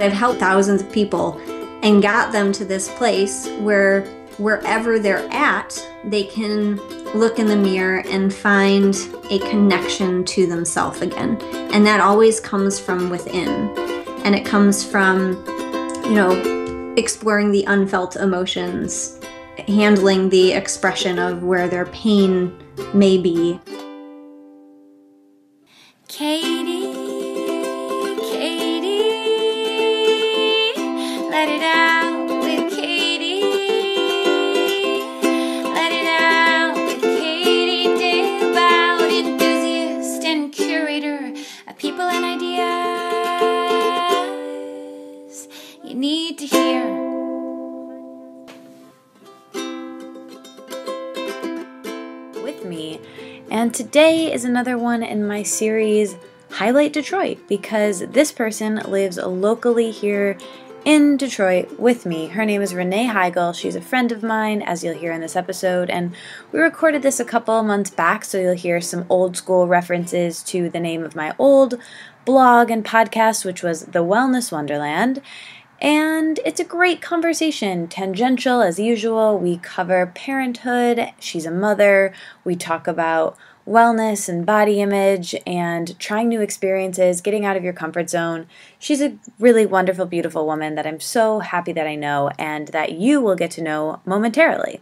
I've helped thousands of people and got them to this place where wherever they're at, they can look in the mirror and find a connection to themselves again. And that always comes from within. And it comes from, you know, exploring the unfelt emotions, handling the expression of where their pain may be. Katie, to hear. with me. And today is another one in my series Highlight Detroit because this person lives locally here in Detroit with me. Her name is Renee Heigel. She's a friend of mine, as you'll hear in this episode. And we recorded this a couple months back, so you'll hear some old school references to the name of my old blog and podcast, which was The Wellness Wonderland. And it's a great conversation, tangential as usual. We cover parenthood, she's a mother, we talk about wellness and body image and trying new experiences, getting out of your comfort zone. She's a really wonderful, beautiful woman that I'm so happy that I know and that you will get to know momentarily.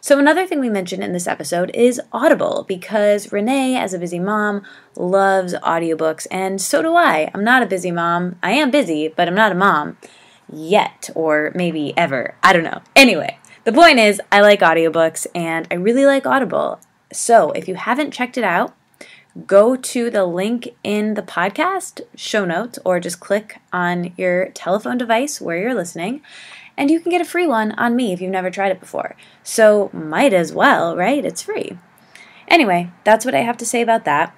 So, another thing we mentioned in this episode is Audible because Renee, as a busy mom, loves audiobooks, and so do I. I'm not a busy mom. I am busy, but I'm not a mom yet, or maybe ever. I don't know. Anyway, the point is, I like audiobooks and I really like Audible. So if you haven't checked it out, go to the link in the podcast show notes or just click on your telephone device where you're listening. And you can get a free one on me if you've never tried it before. So, might as well, right? It's free. Anyway, that's what I have to say about that.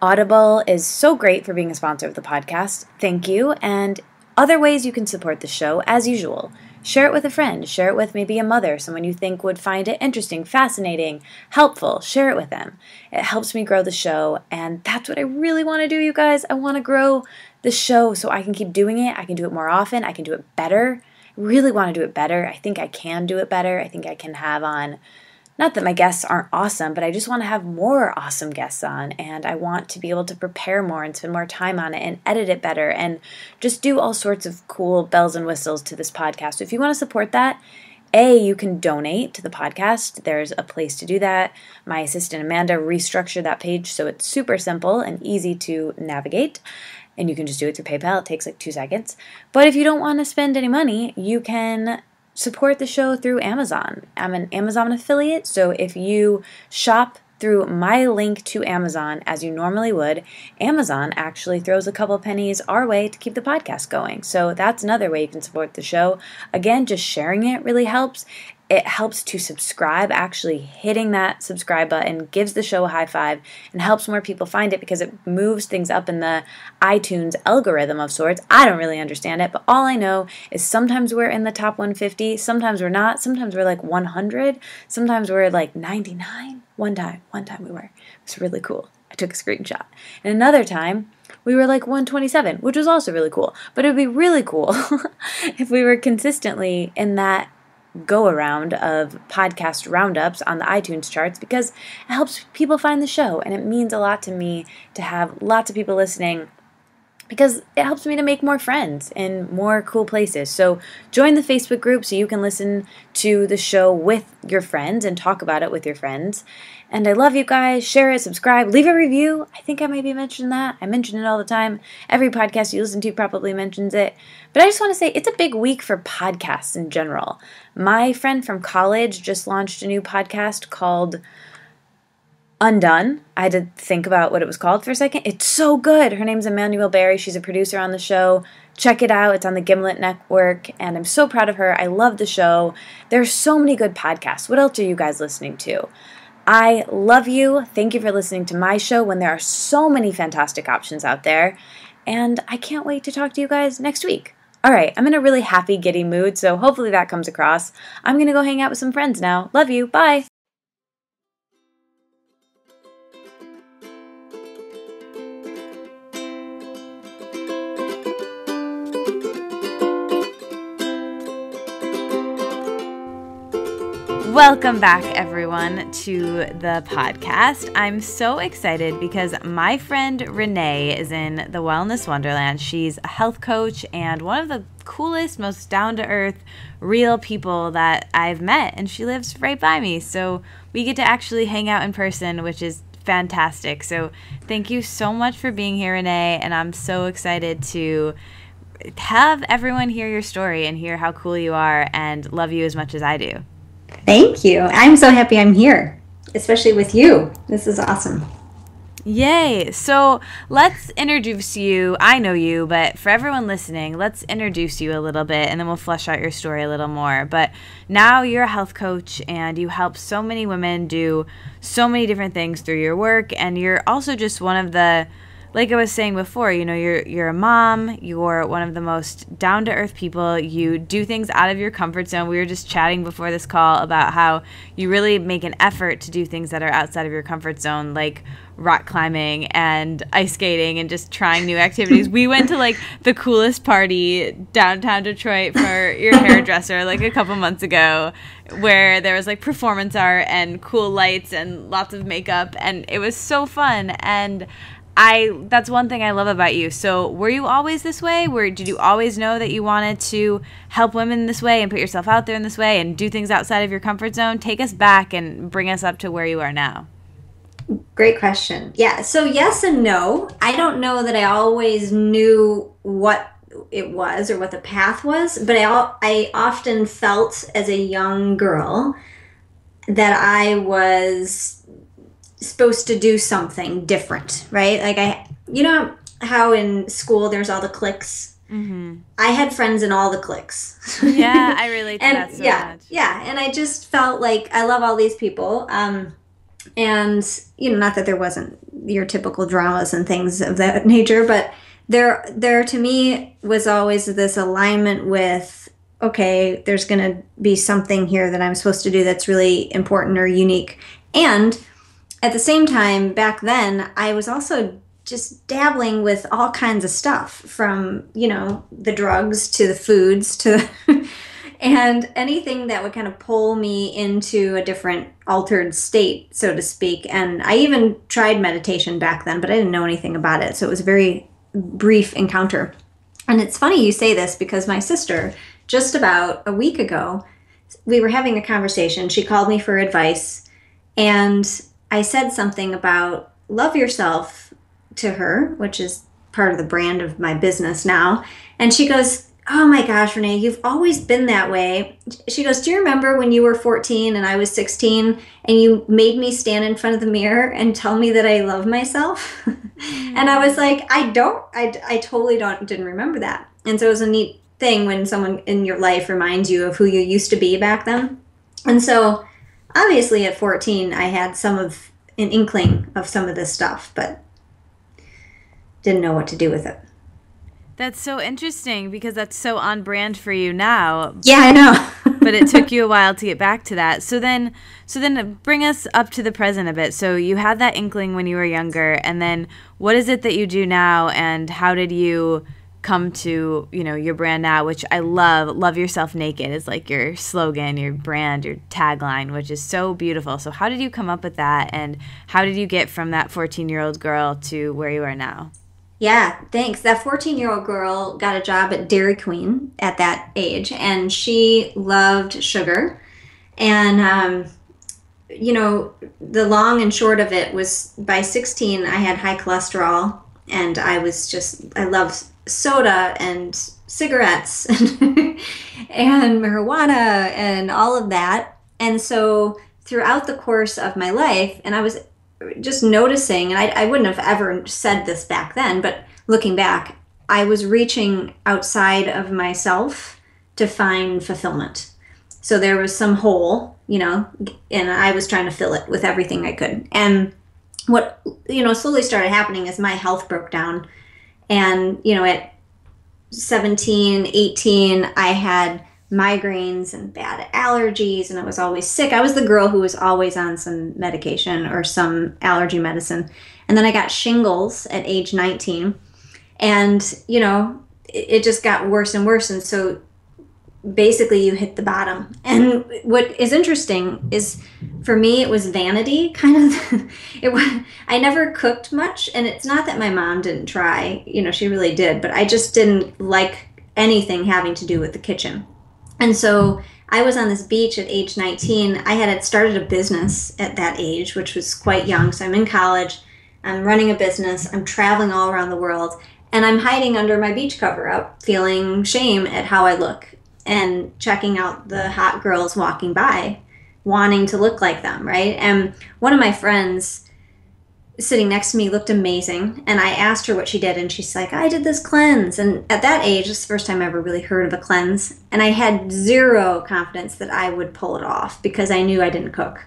Audible is so great for being a sponsor of the podcast. Thank you. And other ways you can support the show, as usual. Share it with a friend. Share it with maybe a mother, someone you think would find it interesting, fascinating, helpful. Share it with them. It helps me grow the show, and that's what I really want to do, you guys. I want to grow the show so I can keep doing it. I can do it more often. I can do it better. I really want to do it better. I think I can do it better. I think I can have on not that my guests aren't awesome, but I just want to have more awesome guests on and I want to be able to prepare more and spend more time on it and edit it better and just do all sorts of cool bells and whistles to this podcast. So if you want to support that, a, you can donate to the podcast. There's a place to do that. My assistant Amanda restructured that page so it's super simple and easy to navigate. And you can just do it through PayPal. It takes like two seconds. But if you don't want to spend any money, you can support the show through Amazon. I'm an Amazon affiliate, so if you shop through my link to Amazon as you normally would, Amazon actually throws a couple pennies our way to keep the podcast going. So that's another way you can support the show. Again, just sharing it really helps it helps to subscribe. Actually, hitting that subscribe button gives the show a high five and helps more people find it because it moves things up in the iTunes algorithm of sorts. I don't really understand it, but all I know is sometimes we're in the top 150, sometimes we're not, sometimes we're like 100, sometimes we're like 99. One time, one time we were. It was really cool. I took a screenshot. And another time, we were like 127, which was also really cool. But it would be really cool if we were consistently in that go around of podcast roundups on the iTunes charts because it helps people find the show and it means a lot to me to have lots of people listening because it helps me to make more friends in more cool places. So join the Facebook group so you can listen to the show with your friends and talk about it with your friends. And I love you guys. Share it, subscribe, leave a review. I think I maybe mentioned that. I mention it all the time. Every podcast you listen to probably mentions it. But I just want to say it's a big week for podcasts in general. My friend from college just launched a new podcast called Undone. I had to think about what it was called for a second. It's so good. Her name's Emmanuel Berry. She's a producer on the show. Check it out. It's on the Gimlet Network, and I'm so proud of her. I love the show. There's so many good podcasts. What else are you guys listening to? I love you. Thank you for listening to my show when there are so many fantastic options out there. And I can't wait to talk to you guys next week. All right, I'm in a really happy, giddy mood, so hopefully that comes across. I'm to go hang out with some friends now. Love you. Bye. Welcome back, everyone, to the podcast. I'm so excited because my friend Renee is in the Wellness Wonderland. She's a health coach and one of the coolest, most down to earth, real people that I've met, and she lives right by me. So we get to actually hang out in person, which is fantastic. So thank you so much for being here, Renee, and I'm so excited to have everyone hear your story and hear how cool you are and love you as much as I do. Thank you. I'm so happy I'm here, especially with you. This is awesome. Yay! So let's introduce you. I know you, but for everyone listening, let's introduce you a little bit and then we'll flesh out your story a little more. But now you're a health coach and you help so many women do so many different things through your work, and you're also just one of the like I was saying before, you know, you're you're a mom, you're one of the most down to earth people. You do things out of your comfort zone. We were just chatting before this call about how you really make an effort to do things that are outside of your comfort zone, like rock climbing and ice skating and just trying new activities. we went to like the coolest party downtown Detroit for your hairdresser like a couple months ago where there was like performance art and cool lights and lots of makeup and it was so fun and I that's one thing I love about you. So, were you always this way? Where did you always know that you wanted to help women this way and put yourself out there in this way and do things outside of your comfort zone? Take us back and bring us up to where you are now. Great question. Yeah. So, yes and no. I don't know that I always knew what it was or what the path was, but I I often felt as a young girl that I was supposed to do something different, right? Like I, you know how in school there's all the cliques. Mm-hmm. I had friends in all the cliques. Yeah, I relate to and, that so yeah, much. Yeah, and I just felt like I love all these people. Um, and you know, not that there wasn't your typical dramas and things of that nature, but there, there to me was always this alignment with okay, there's going to be something here that I'm supposed to do that's really important or unique, and at the same time, back then, I was also just dabbling with all kinds of stuff from, you know, the drugs to the foods to and anything that would kind of pull me into a different altered state, so to speak. And I even tried meditation back then, but I didn't know anything about it. So it was a very brief encounter. And it's funny you say this because my sister, just about a week ago, we were having a conversation. She called me for advice. And I said something about love yourself to her, which is part of the brand of my business now. And she goes, Oh my gosh, Renee, you've always been that way. She goes, Do you remember when you were 14 and I was 16 and you made me stand in front of the mirror and tell me that I love myself? and I was like, I don't, I, I totally don't, didn't remember that. And so it was a neat thing when someone in your life reminds you of who you used to be back then. And so obviously at 14 i had some of an inkling of some of this stuff but didn't know what to do with it That's so interesting because that's so on brand for you now. yeah i know but it took you a while to get back to that. So then so then bring us up to the present a bit. So you had that inkling when you were younger and then what is it that you do now and how did you come to you know your brand now which i love love yourself naked is like your slogan your brand your tagline which is so beautiful so how did you come up with that and how did you get from that 14 year old girl to where you are now Yeah, thanks. That 14 year old girl got a job at Dairy Queen at that age, and she loved sugar. And, um, you know, the long and short of it was by 16, I had high cholesterol, and I was just, I loved soda and cigarettes and, and marijuana and all of that. And so throughout the course of my life, and I was just noticing, and I, I wouldn't have ever said this back then, but looking back, I was reaching outside of myself to find fulfillment. So there was some hole, you know, and I was trying to fill it with everything I could. And what, you know, slowly started happening is my health broke down. And, you know, at 17, 18, I had migraines and bad allergies and I was always sick. I was the girl who was always on some medication or some allergy medicine. And then I got shingles at age 19. And, you know, it, it just got worse and worse. And so basically you hit the bottom. And what is interesting is for me it was vanity kind of it was I never cooked much and it's not that my mom didn't try, you know, she really did, but I just didn't like anything having to do with the kitchen. And so I was on this beach at age 19. I had started a business at that age, which was quite young. So I'm in college, I'm running a business, I'm traveling all around the world, and I'm hiding under my beach cover up, feeling shame at how I look and checking out the hot girls walking by, wanting to look like them, right? And one of my friends sitting next to me looked amazing and i asked her what she did and she's like i did this cleanse. And at that age it's the first time i ever really heard of a cleanse and i had zero confidence that i would pull it off because i knew i didn't cook.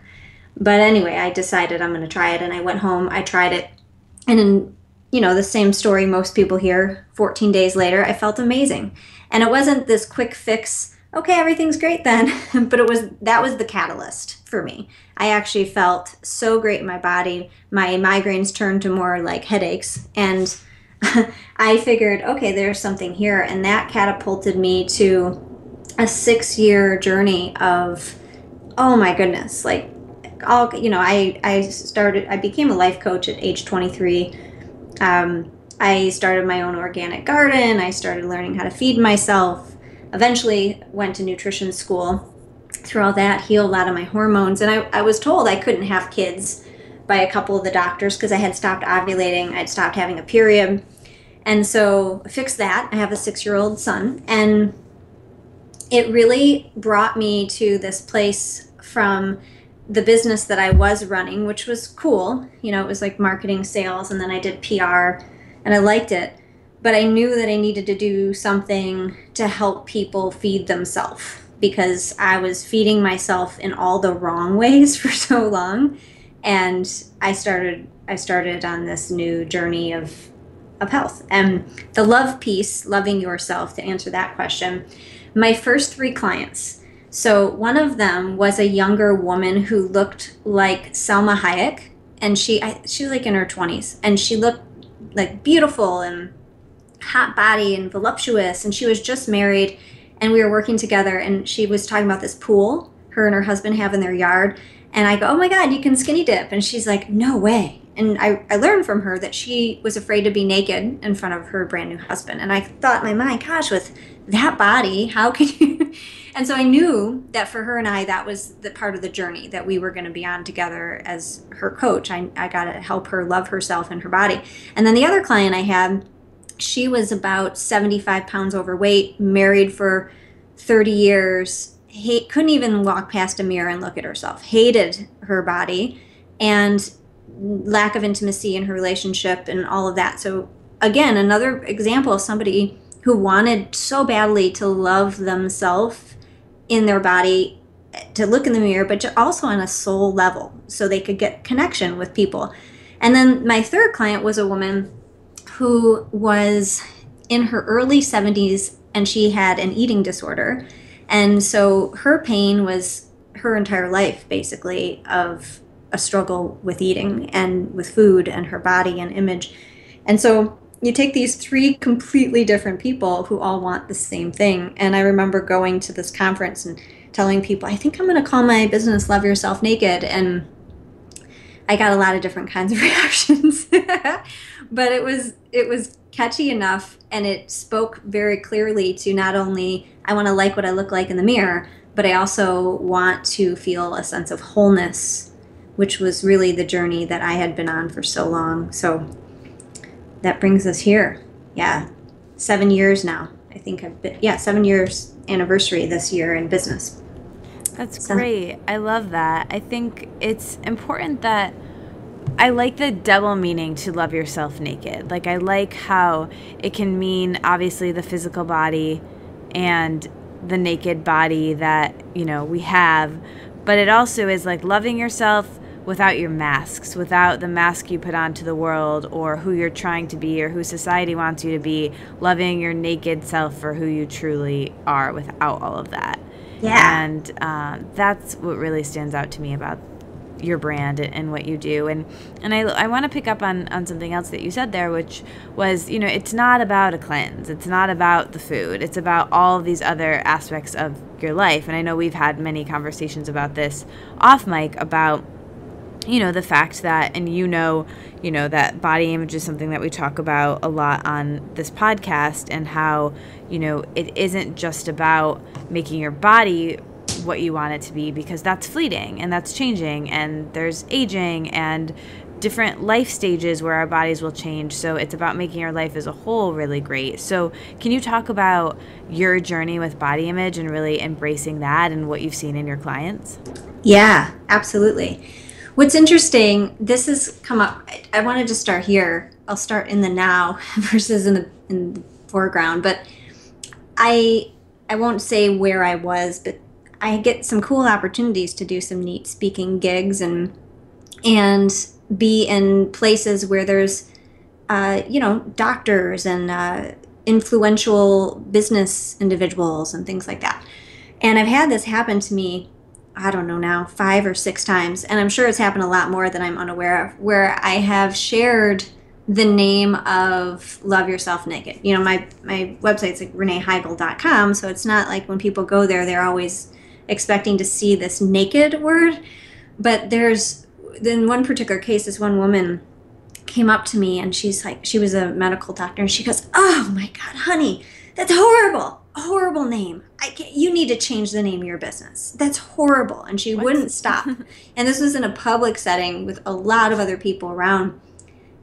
But anyway i decided i'm going to try it and i went home i tried it and in you know the same story most people hear 14 days later i felt amazing and it wasn't this quick fix okay, everything's great then. but it was that was the catalyst for me. I actually felt so great in my body. My migraines turned to more like headaches and I figured, okay, there's something here and that catapulted me to a 6-year journey of oh my goodness, like all you know, I I started I became a life coach at age 23. Um, I started my own organic garden. I started learning how to feed myself. Eventually went to nutrition school. Through all that healed a lot of my hormones. And I, I was told i couldn't have kids by a couple of the doctors because i had stopped ovulating. I'd stopped having a period. And so I fixed that. I have a six year old son. And it really brought me to this place from the business that i was running which was cool. You know it was like marketing sales and then i did pr and i liked it but I knew that I needed to do something to help people feed themselves because I was feeding myself in all the wrong ways for so long and I started I started on this new journey of of health. And the love piece, loving yourself to answer that question. My first 3 clients. So one of them was a younger woman who looked like Salma Hayek and she I, she was like in her 20s and she looked like beautiful and hot body and voluptuous and she was just married and we were working together and she was talking about this pool her and her husband have in their yard and i go oh my god you can skinny dip and she's like no way and I, I learned from her that she was afraid to be naked in front of her brand new husband. And i thought my mind gosh with that body how can you and so i knew that for her and i that was the part of the journey that we were going to be on together as her coach. I, I got to help her love herself and her body. And then the other client i had she was about 75 pounds overweight, married for 30 years, hate, couldn't even walk past a mirror and look at herself, hated her body, and lack of intimacy in her relationship and all of that. So, again, another example of somebody who wanted so badly to love themselves in their body, to look in the mirror, but also on a soul level so they could get connection with people. And then my third client was a woman who was in her early 70s and she had an eating disorder. And so her pain was her entire life, basically, of a struggle with eating and with food and her body and image. And so you take these three completely different people who all want the same thing. And I remember going to this conference and telling people, I think I'm going to call my business Love Yourself Naked. And I got a lot of different kinds of reactions. but it was it was catchy enough and it spoke very clearly to not only I want to like what I look like in the mirror, but I also want to feel a sense of wholeness, which was really the journey that I had been on for so long. So that brings us here. Yeah. 7 years now. I think I've been yeah, 7 years anniversary this year in business. That's so. great. I love that. I think it's important that I like the double meaning to love yourself naked. Like, I like how it can mean obviously the physical body and the naked body that, you know, we have, but it also is like loving yourself without your masks, without the mask you put onto the world or who you're trying to be or who society wants you to be, loving your naked self for who you truly are without all of that. Yeah. And uh, that's what really stands out to me about your brand and what you do and and I, I want to pick up on on something else that you said there which was you know it's not about a cleanse it's not about the food it's about all of these other aspects of your life and I know we've had many conversations about this off mic about you know the fact that and you know you know that body image is something that we talk about a lot on this podcast and how you know it isn't just about making your body what you want it to be because that's fleeting and that's changing and there's aging and different life stages where our bodies will change. So it's about making our life as a whole really great. So, can you talk about your journey with body image and really embracing that and what you've seen in your clients? Yeah, absolutely. What's interesting, this has come up. I, wanted to start here. I'll start in the now versus in the in the foreground, but I I won't say where I was, but I get some cool opportunities to do some neat speaking gigs and and be in places where there's uh, you know doctors and uh, influential business individuals and things like that. And I've had this happen to me I don't know now, five or six times, and I'm sure it's happened a lot more than I'm unaware of, where I have shared the name of Love Yourself Naked. You know, my, my website's like reneeheigel.com, so it's not like when people go there, they're always expecting to see this naked word. But there's, in one particular case, this one woman came up to me and she's like, she was a medical doctor, and she goes, Oh my God, honey, that's horrible horrible name. You need to change the name of your business. That's horrible. And she what? wouldn't stop. and this was in a public setting with a lot of other people around.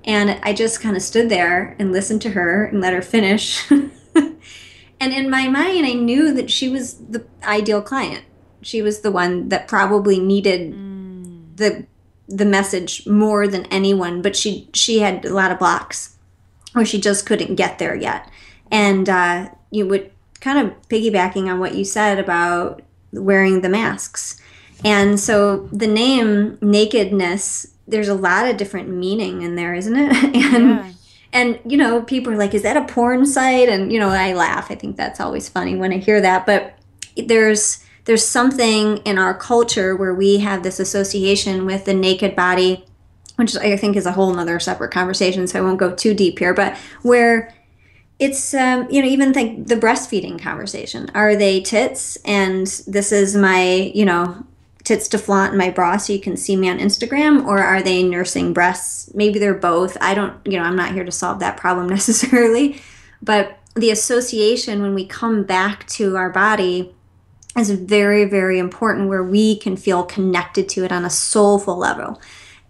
And I just kind of stood there and listened to her and let her finish. and in my mind, I knew that she was the ideal client. She was the one that probably needed mm. the the message more than anyone, but she she had a lot of blocks where she just couldn't get there yet. And uh, you would kind of piggybacking on what you said about wearing the masks. And so the name nakedness, there's a lot of different meaning in there, isn't it? and yeah. and you know, people are like, is that a porn site? And you know, I laugh. I think that's always funny when I hear that. But there's there's something in our culture where we have this association with the naked body, which I think is a whole nother separate conversation, so I won't go too deep here, but where it's um, you know even think the breastfeeding conversation. Are they tits? And this is my you know tits to flaunt my bra so you can see me on instagram or are they nursing breasts? Maybe they're both. I don't you know i'm not here to solve that problem necessarily. But the association when we come back to our body is very very important where we can feel connected to it on a soulful level.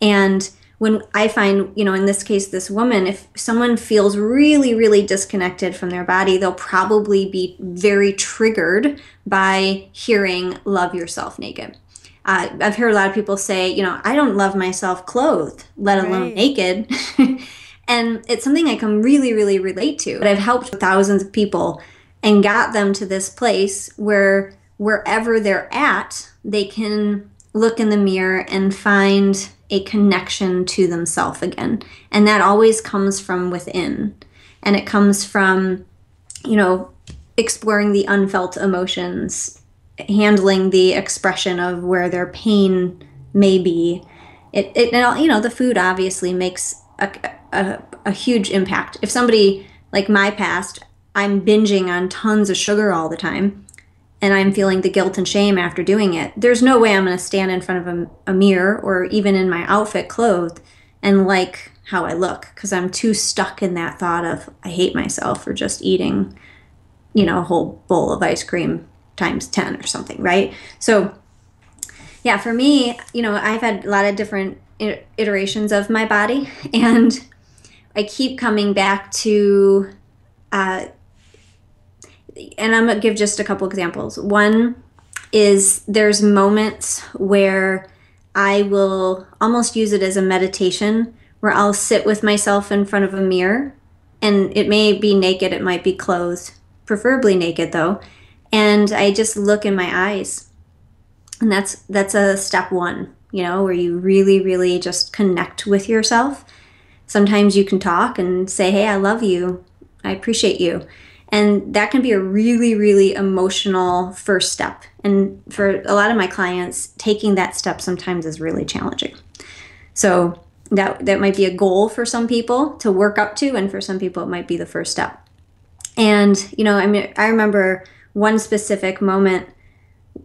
And when I find, you know, in this case, this woman, if someone feels really, really disconnected from their body, they'll probably be very triggered by hearing love yourself naked. Uh, I've heard a lot of people say, you know, I don't love myself clothed, let alone right. naked. and it's something I can really, really relate to. But I've helped thousands of people and got them to this place where wherever they're at, they can look in the mirror and find a connection to themselves again. And that always comes from within. And it comes from, you know, exploring the unfelt emotions, handling the expression of where their pain may be. It, it you know, the food obviously makes a, a, a huge impact. If somebody like my past, I'm binging on tons of sugar all the time and I'm feeling the guilt and shame after doing it, there's no way I'm going to stand in front of a, a, mirror or even in my outfit clothed and like how I look because I'm too stuck in that thought of I hate myself for just eating, you know, a whole bowl of ice cream times 10 or something, right? So, yeah, for me, you know, I've had a lot of different iterations of my body and I keep coming back to uh, and I'm gonna give just a couple examples. One is there's moments where I will almost use it as a meditation where I'll sit with myself in front of a mirror and it may be naked, it might be clothed, preferably naked though, and I just look in my eyes. And that's that's a step 1, you know, where you really really just connect with yourself. Sometimes you can talk and say, "Hey, I love you. I appreciate you." And that can be a really, really emotional first step. And for a lot of my clients, taking that step sometimes is really challenging. So that that might be a goal for some people to work up to, and for some people it might be the first step. And you know, I mean, I remember one specific moment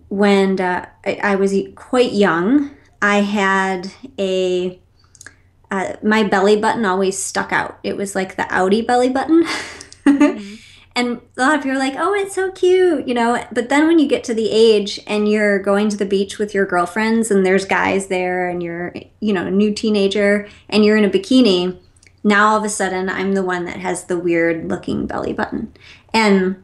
when uh, I, I, was quite young. I had a uh, my belly button always stuck out. It was like the outie belly button. mm-hmm. And a lot of people are like, oh, it's so cute, you know. But then when you get to the age and you're going to the beach with your girlfriends and there's guys there and you're, you know, a new teenager and you're in a bikini, now all of a sudden I'm the one that has the weird looking belly button. And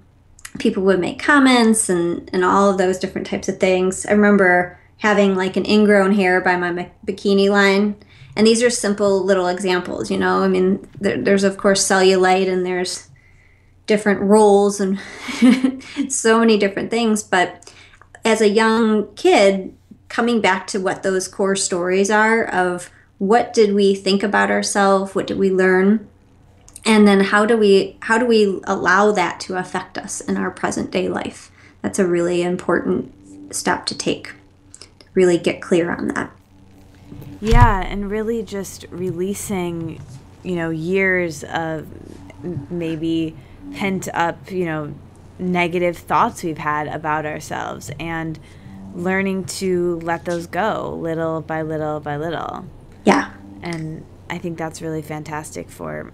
people would make comments and, and all of those different types of things. I remember having like an ingrown hair by my bikini line. And these are simple little examples, you know. I mean, there, there's of course cellulite and there's different roles and so many different things. But as a young kid, coming back to what those core stories are of what did we think about ourselves, what did we learn, and then how do we how do we allow that to affect us in our present day life? That's a really important step to take. To really get clear on that. Yeah, and really just releasing, you know, years of maybe pent up, you know, negative thoughts we've had about ourselves and learning to let those go little by little by little. Yeah. And I think that's really fantastic for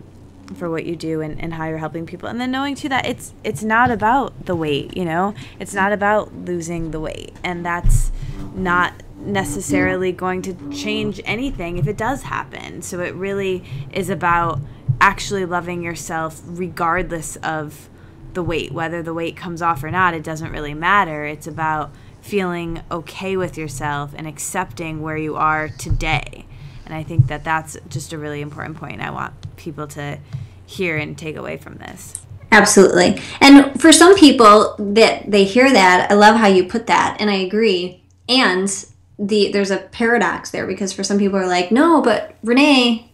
for what you do and, and how you're helping people and then knowing too that it's it's not about the weight you know it's not about losing the weight and that's not necessarily going to change anything if it does happen so it really is about actually loving yourself regardless of the weight. Whether the weight comes off or not it doesn't really matter. It's about feeling okay with yourself and accepting where you are today. And i think that that's just a really important point i want people to hear and take away from this. Absolutely. And for some people that they hear that i love how you put that and i agree. And the there's a paradox there because for some people are like no but renee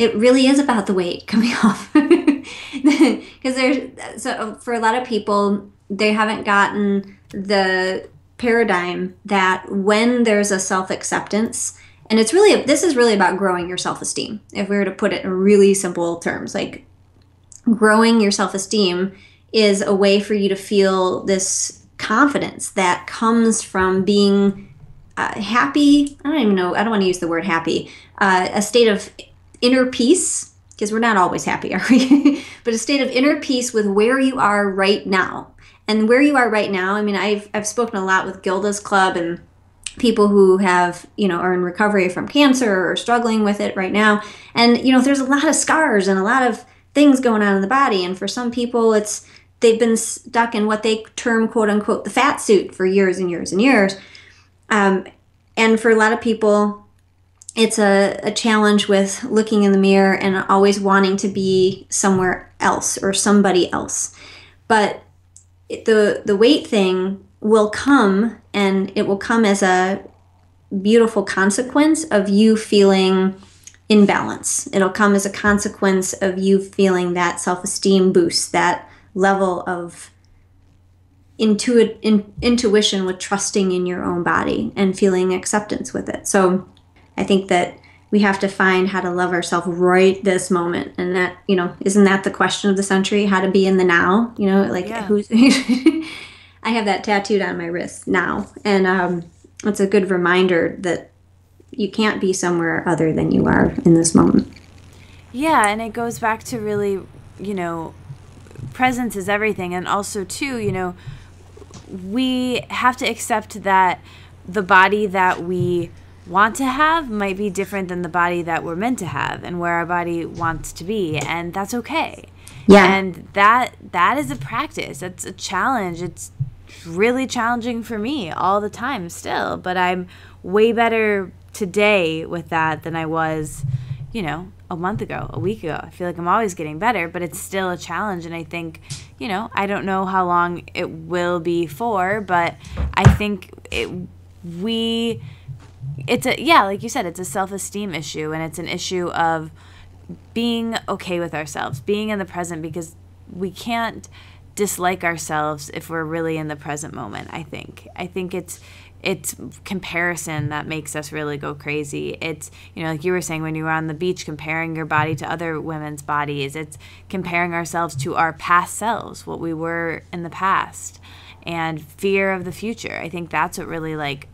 it really is about the weight coming off. Because there's so for a lot of people they haven't gotten the paradigm that when there's a self-acceptance and it's really this is really about growing your self-esteem if we were to put it in really simple terms like growing your self-esteem is a way for you to feel this confidence that comes from being uh, happy i don't even know i don't want to use the word happy uh, a state of inner peace, because we're not always happy, are we? but a state of inner peace with where you are right now. And where you are right now, I mean, I've, I've spoken a lot with Gilda's Club and people who have, you know, are in recovery from cancer or struggling with it right now. And, you know, there's a lot of scars and a lot of things going on in the body. And for some people, it's, they've been stuck in what they term quote unquote the fat suit for years and years and years. Um, and for a lot of people, it's a, a challenge with looking in the mirror and always wanting to be somewhere else or somebody else. But the the weight thing will come and it will come as a beautiful consequence of you feeling in balance. It'll come as a consequence of you feeling that self-esteem boost, that level of intuit, in, intuition with trusting in your own body and feeling acceptance with it. So I think that we have to find how to love ourselves right this moment. And that you know isn't that the question of the century? How to be in the now you know like yeah. who's i have that tattooed on my wrist now. And um, it's a good reminder that you can't be somewhere other than you are in this moment. Yeah and it goes back to really you know presence is everything. And also too you know we have to accept that the body that we want to have might be different than the body that we're meant to have and where our body wants to be and that's okay. Yeah. And that that is a practice. It's a challenge. It's really challenging for me all the time still but i'm way better today with that than i was you know a month ago a week ago. I feel like i'm always getting better but it's still a challenge and i think you know i don't know how long it will be for but i think it we it's a yeah like you said it's a self-esteem issue and it's an issue of being okay with ourselves being in the present because we can't dislike ourselves if we're really in the present moment i think i think it's it's comparison that makes us really go crazy. It's, you know, like you were saying when you were on the beach comparing your body to other women's bodies, it's comparing ourselves to our past selves, what we were in the past, and fear of the future. I think that's what really like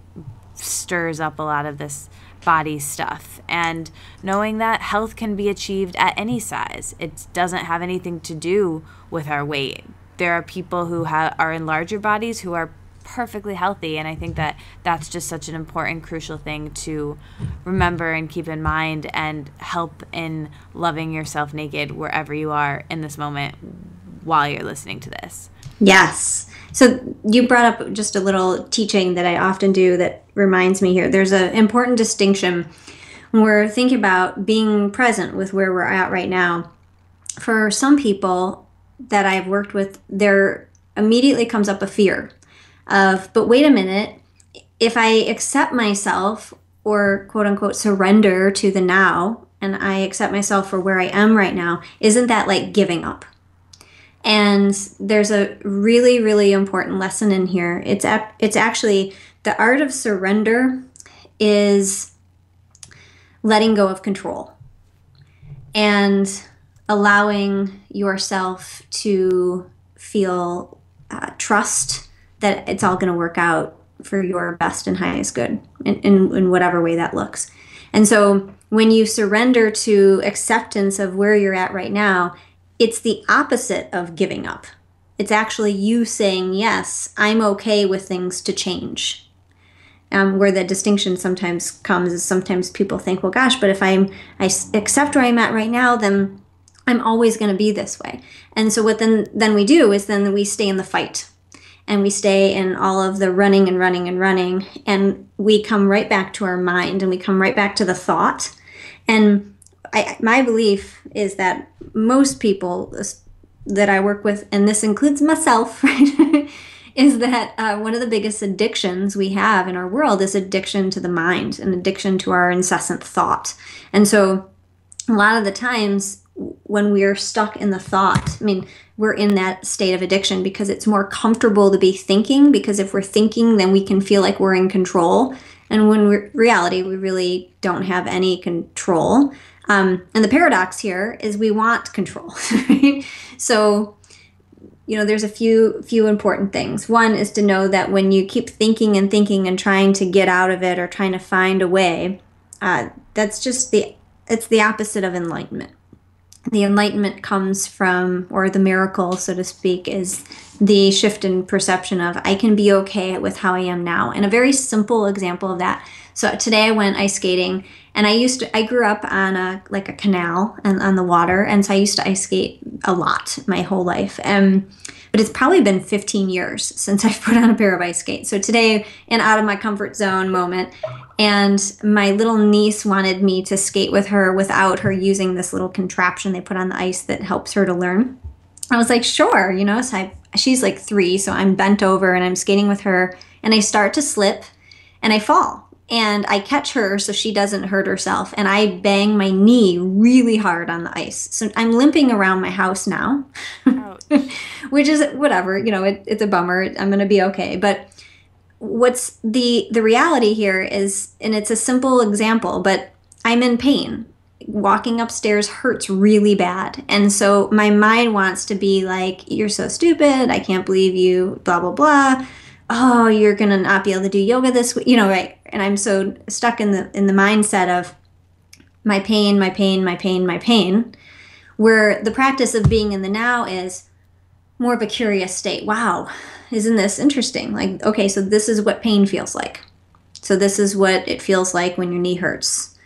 stirs up a lot of this body stuff. And knowing that health can be achieved at any size, it doesn't have anything to do with our weight. There are people who ha- are in larger bodies who are perfectly healthy and i think that that's just such an important crucial thing to remember and keep in mind and help in loving yourself naked wherever you are in this moment while you're listening to this yes so you brought up just a little teaching that i often do that reminds me here there's an important distinction when we're thinking about being present with where we're at right now for some people that i've worked with there immediately comes up a fear of, but wait a minute, if I accept myself or quote unquote surrender to the now and I accept myself for where I am right now, isn't that like giving up? And there's a really, really important lesson in here. It's it's actually the art of surrender is letting go of control and allowing yourself to feel uh, trust that it's all going to work out for your best and highest good in, in, in whatever way that looks. And so when you surrender to acceptance of where you're at right now, it's the opposite of giving up. It's actually you saying, Yes, I'm okay with things to change. Um, where the distinction sometimes comes is sometimes people think, well, gosh, but if I'm I accept where I'm at right now, then I'm always going to be this way. And so what then then we do is then we stay in the fight and we stay in all of the running and running and running and we come right back to our mind and we come right back to the thought and I, my belief is that most people that i work with and this includes myself right is that uh, one of the biggest addictions we have in our world is addiction to the mind and addiction to our incessant thought. And so a lot of the times when we're stuck in the thought i mean we're in that state of addiction because it's more comfortable to be thinking because if we're thinking then we can feel like we're in control. And when we're reality we really don't have any control um, and the paradox here is we want control right? so you know there's a few few important things one is to know that when you keep thinking and thinking and trying to get out of it or trying to find a way uh, that's just the it's the opposite of enlightenment the enlightenment comes from, or the miracle, so to speak, is the shift in perception of I can be okay with how I am now. And a very simple example of that. So today I went ice skating, and I used to. I grew up on a like a canal and on the water, and so I used to ice skate a lot my whole life. And but it's probably been 15 years since I've put on a pair of ice skates. So today, an out of my comfort zone moment, and my little niece wanted me to skate with her without her using this little contraption they put on the ice that helps her to learn. I was like, sure, you know. So I, she's like three, so I'm bent over and I'm skating with her, and I start to slip, and I fall and I catch her so she doesn't hurt herself, and I bang my knee really hard on the ice. So I'm limping around my house now, which is whatever, you know, it, it's a bummer. I'm going to be okay. But what's the the reality here is, and it's a simple example, but I'm in pain. Walking upstairs hurts really bad. And so my mind wants to be like, you're so stupid. I can't believe you, blah, blah, blah oh you're gonna not be able to do yoga this week you know right? And i'm so stuck in the in the mindset of my pain my pain my pain my pain where the practice of being in the now is more of a curious state. Wow isn't this interesting? Like okay so this is what pain feels like. So this is what it feels like when your knee hurts.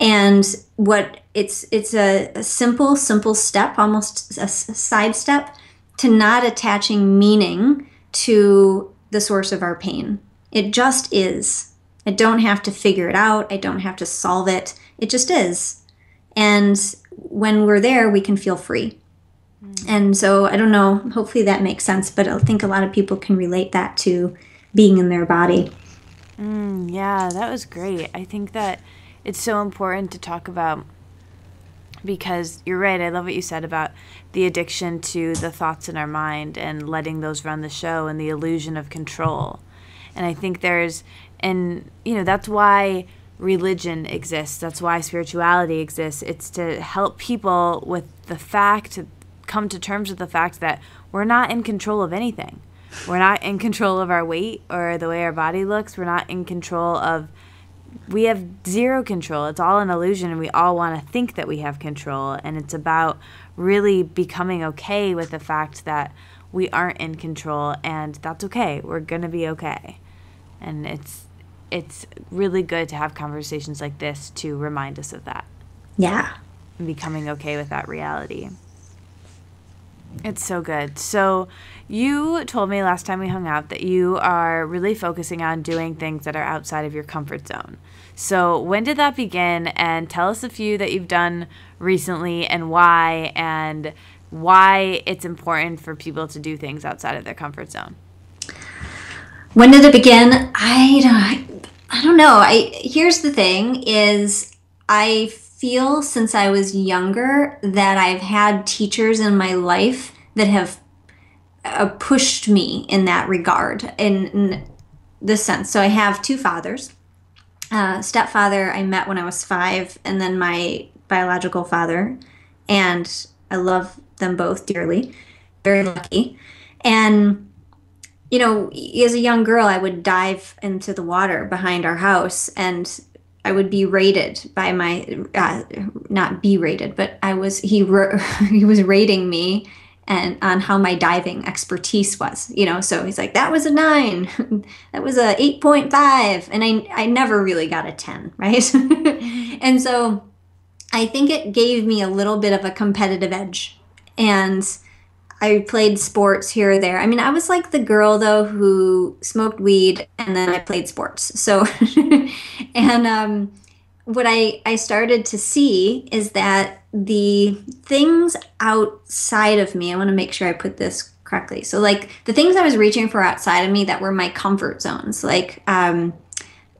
And what it's it's a, a simple simple step almost a side step to not attaching meaning to the source of our pain. It just is. I don't have to figure it out. I don't have to solve it. It just is. And when we're there, we can feel free. Mm. And so I don't know, hopefully that makes sense, but I think a lot of people can relate that to being in their body. Mm, yeah, that was great. I think that it's so important to talk about because you're right. I love what you said about the addiction to the thoughts in our mind and letting those run the show and the illusion of control. And I think there's, and, you know, that's why religion exists. That's why spirituality exists. It's to help people with the fact, to come to terms with the fact that we're not in control of anything. We're not in control of our weight or the way our body looks. We're not in control of we have zero control. It's all an illusion, and we all want to think that we have control. And it's about really becoming okay with the fact that we aren't in control, and that's okay. We're gonna be okay. And it's it's really good to have conversations like this to remind us of that. Yeah. And becoming okay with that reality. It's so good. So, you told me last time we hung out that you are really focusing on doing things that are outside of your comfort zone. So, when did that begin? And tell us a few that you've done recently and why, and why it's important for people to do things outside of their comfort zone. When did it begin? I don't, I don't know. I here's the thing is I feel since I was younger that I've had teachers in my life that have uh, pushed me in that regard in, in this sense. So I have two fathers. Uh, stepfather I met when I was five, and then my biological father, and I love them both dearly. Very lucky, and you know, as a young girl, I would dive into the water behind our house, and I would be rated by my uh, not be rated, but I was he he was rating me and on how my diving expertise was. You know, so he's like that was a 9. that was a 8.5 and I I never really got a 10, right? and so I think it gave me a little bit of a competitive edge. And I played sports here or there. I mean, I was like the girl though who smoked weed and then I played sports. So, and um, what I I started to see is that the things outside of me. I want to make sure I put this correctly. So, like the things I was reaching for outside of me that were my comfort zones, like um,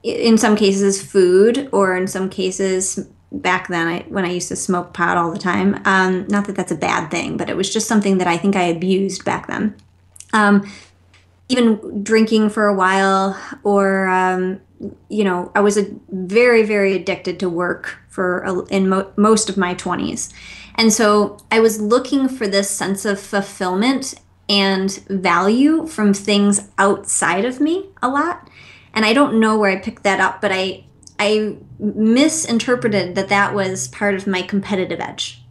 in some cases food, or in some cases back then I, when I used to smoke pot all the time. Um, not that that's a bad thing, but it was just something that I think I abused back then. Um, even drinking for a while, or um, you know, I was a, very, very addicted to work for a, in mo- most of my twenties, and so I was looking for this sense of fulfillment and value from things outside of me a lot. And I don't know where I picked that up, but I I misinterpreted that that was part of my competitive edge.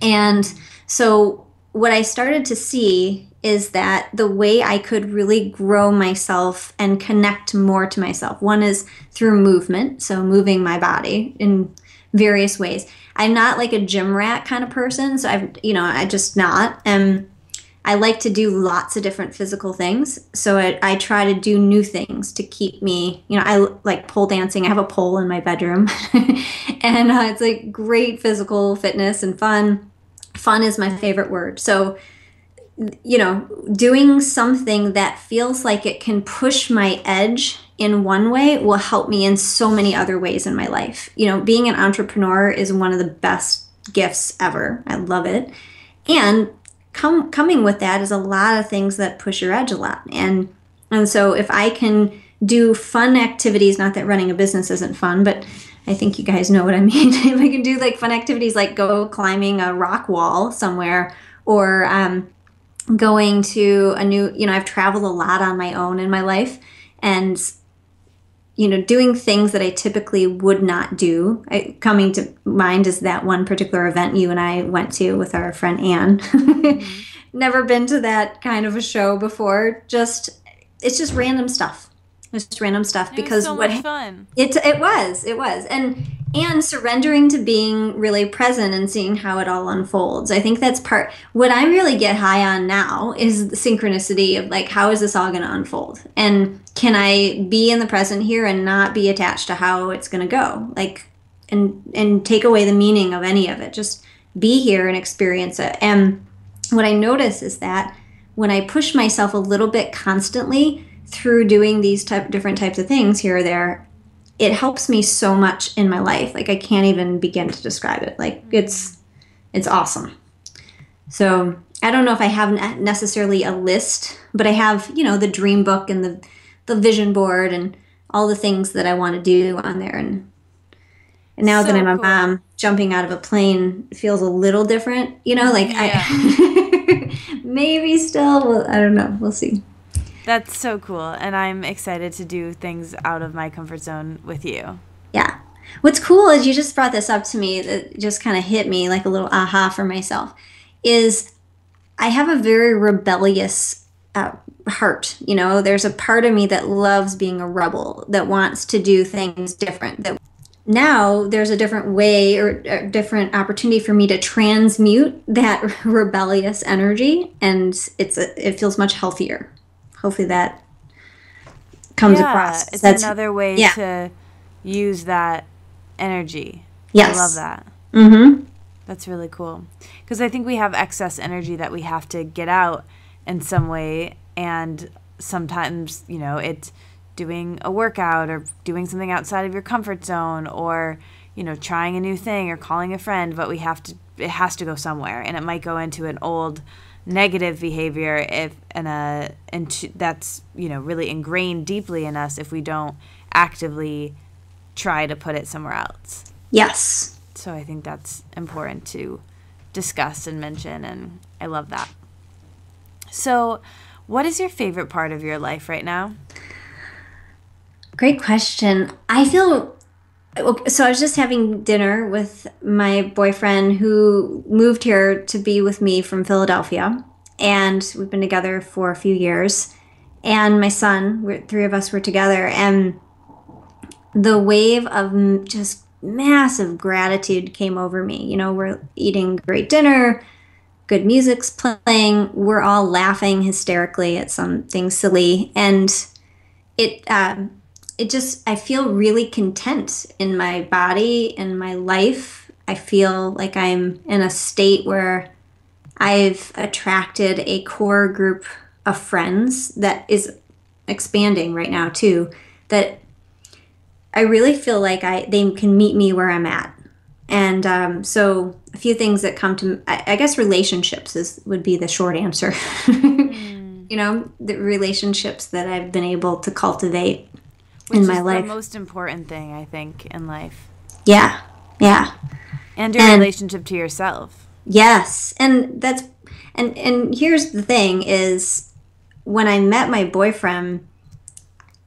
And so what I started to see is that the way I could really grow myself and connect more to myself. One is through movement, so moving my body in various ways. I'm not like a gym rat kind of person, so I've you know I just not. And I like to do lots of different physical things. So I, I try to do new things to keep me, you know, I like pole dancing. I have a pole in my bedroom. and uh, it's like great physical fitness and fun. Fun is my favorite word. So, you know, doing something that feels like it can push my edge in one way will help me in so many other ways in my life. You know, being an entrepreneur is one of the best gifts ever. I love it. And come coming with that is a lot of things that push your edge a lot. And and so if I can do fun activities, not that running a business isn't fun, but I think you guys know what I mean. if I can do like fun activities like go climbing a rock wall somewhere or um, going to a new, you know, I've traveled a lot on my own in my life. And you know, doing things that I typically would not do. I, coming to mind is that one particular event you and I went to with our friend Anne. Mm-hmm. Never been to that kind of a show before. Just it's just random stuff. It's just random stuff it because so what fun. It it was it was and and surrendering to being really present and seeing how it all unfolds. I think that's part what I really get high on now is the synchronicity of like how is this all going to unfold? And can I be in the present here and not be attached to how it's going to go? Like and and take away the meaning of any of it. Just be here and experience it. And what I notice is that when I push myself a little bit constantly through doing these type different types of things here or there it helps me so much in my life. Like I can't even begin to describe it. Like it's it's awesome. So I don't know if I have necessarily a list, but I have, you know, the dream book and the the vision board and all the things that I want to do on there. And, and now so that I'm a cool. mom, jumping out of a plane feels a little different, you know, like yeah. I maybe still, well, I don't know. We'll see. That's so cool. And I'm excited to do things out of my comfort zone with you. Yeah. What's cool is you just brought this up to me that just kind of hit me like a little aha for myself is I have a very rebellious uh, heart. You know, there's a part of me that loves being a rebel, that wants to do things different. That now there's a different way or a different opportunity for me to transmute that rebellious energy, and it's a, it feels much healthier. Hopefully that comes yeah, across. It's That's, another way yeah. to use that energy. Yes, I love that. Mm-hmm. That's really cool because I think we have excess energy that we have to get out in some way and sometimes you know it's doing a workout or doing something outside of your comfort zone or you know trying a new thing or calling a friend but we have to it has to go somewhere and it might go into an old negative behavior if and a and that's you know really ingrained deeply in us if we don't actively try to put it somewhere else yes so i think that's important to discuss and mention and i love that so what is your favorite part of your life right now? Great question. I feel so I was just having dinner with my boyfriend who moved here to be with me from Philadelphia. And we've been together for a few years. And my son, three of us were together. And the wave of just massive gratitude came over me. You know, we're eating great dinner good music's playing. We're all laughing hysterically at something silly, and it um, it just I feel really content in my body in my life. I feel like I'm in a state where I've attracted a core group of friends that is expanding right now too. That I really feel like I they can meet me where I'm at and um, so a few things that come to I, I guess relationships is would be the short answer. mm. You know, the relationships that I've been able to cultivate Which in my life. The most important thing I think in life. Yeah, yeah. And your and, relationship to yourself. Yes, and that's and and here's the thing is when I met my boyfriend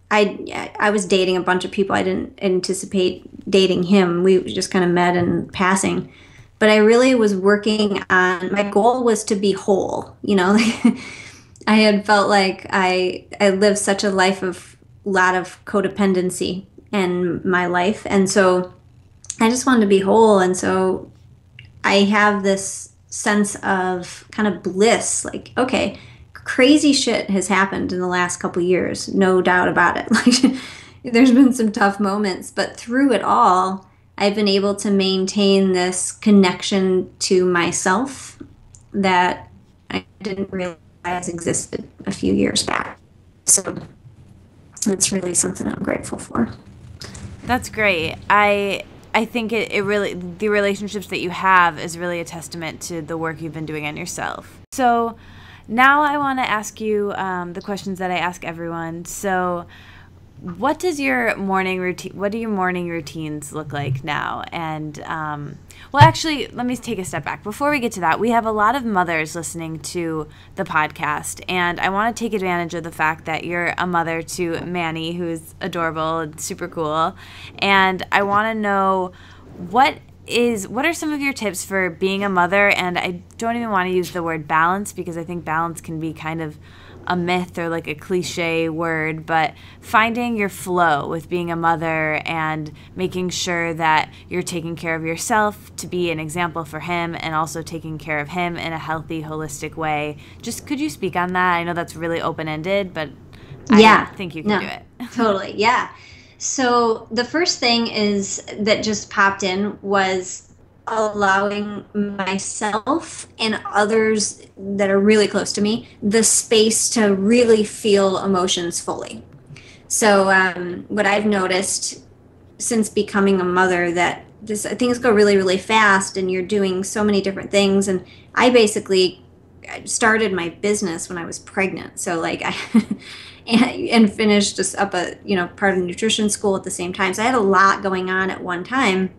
I I was dating a bunch of people. I didn't anticipate dating him. We just kind of met in passing. But I really was working on my goal was to be whole, you know. I had felt like I I lived such a life of lot of codependency in my life and so I just wanted to be whole and so I have this sense of kind of bliss like okay crazy shit has happened in the last couple years, no doubt about it. Like there's been some tough moments, but through it all, I've been able to maintain this connection to myself that I didn't realize existed a few years back. So it's really something I'm grateful for. That's great. I I think it, it really the relationships that you have is really a testament to the work you've been doing on yourself. So now I want to ask you um, the questions that I ask everyone. So, what does your morning routine? What do your morning routines look like now? And um, well, actually, let me take a step back. Before we get to that, we have a lot of mothers listening to the podcast, and I want to take advantage of the fact that you're a mother to Manny, who's adorable and super cool, and I want to know what is what are some of your tips for being a mother? And I don't even want to use the word balance because I think balance can be kind of a myth or like a cliche word, but finding your flow with being a mother and making sure that you're taking care of yourself to be an example for him and also taking care of him in a healthy, holistic way. Just could you speak on that? I know that's really open ended, but yeah, I think you can no, do it. totally. Yeah. So the first thing is that just popped in was allowing myself and others that are really close to me the space to really feel emotions fully. So um, what I've noticed since becoming a mother that this things go really really fast and you're doing so many different things. And i basically started my business when i was pregnant. So like i and, finished up a you know part of nutrition school at the same time. So i had a lot going on at one time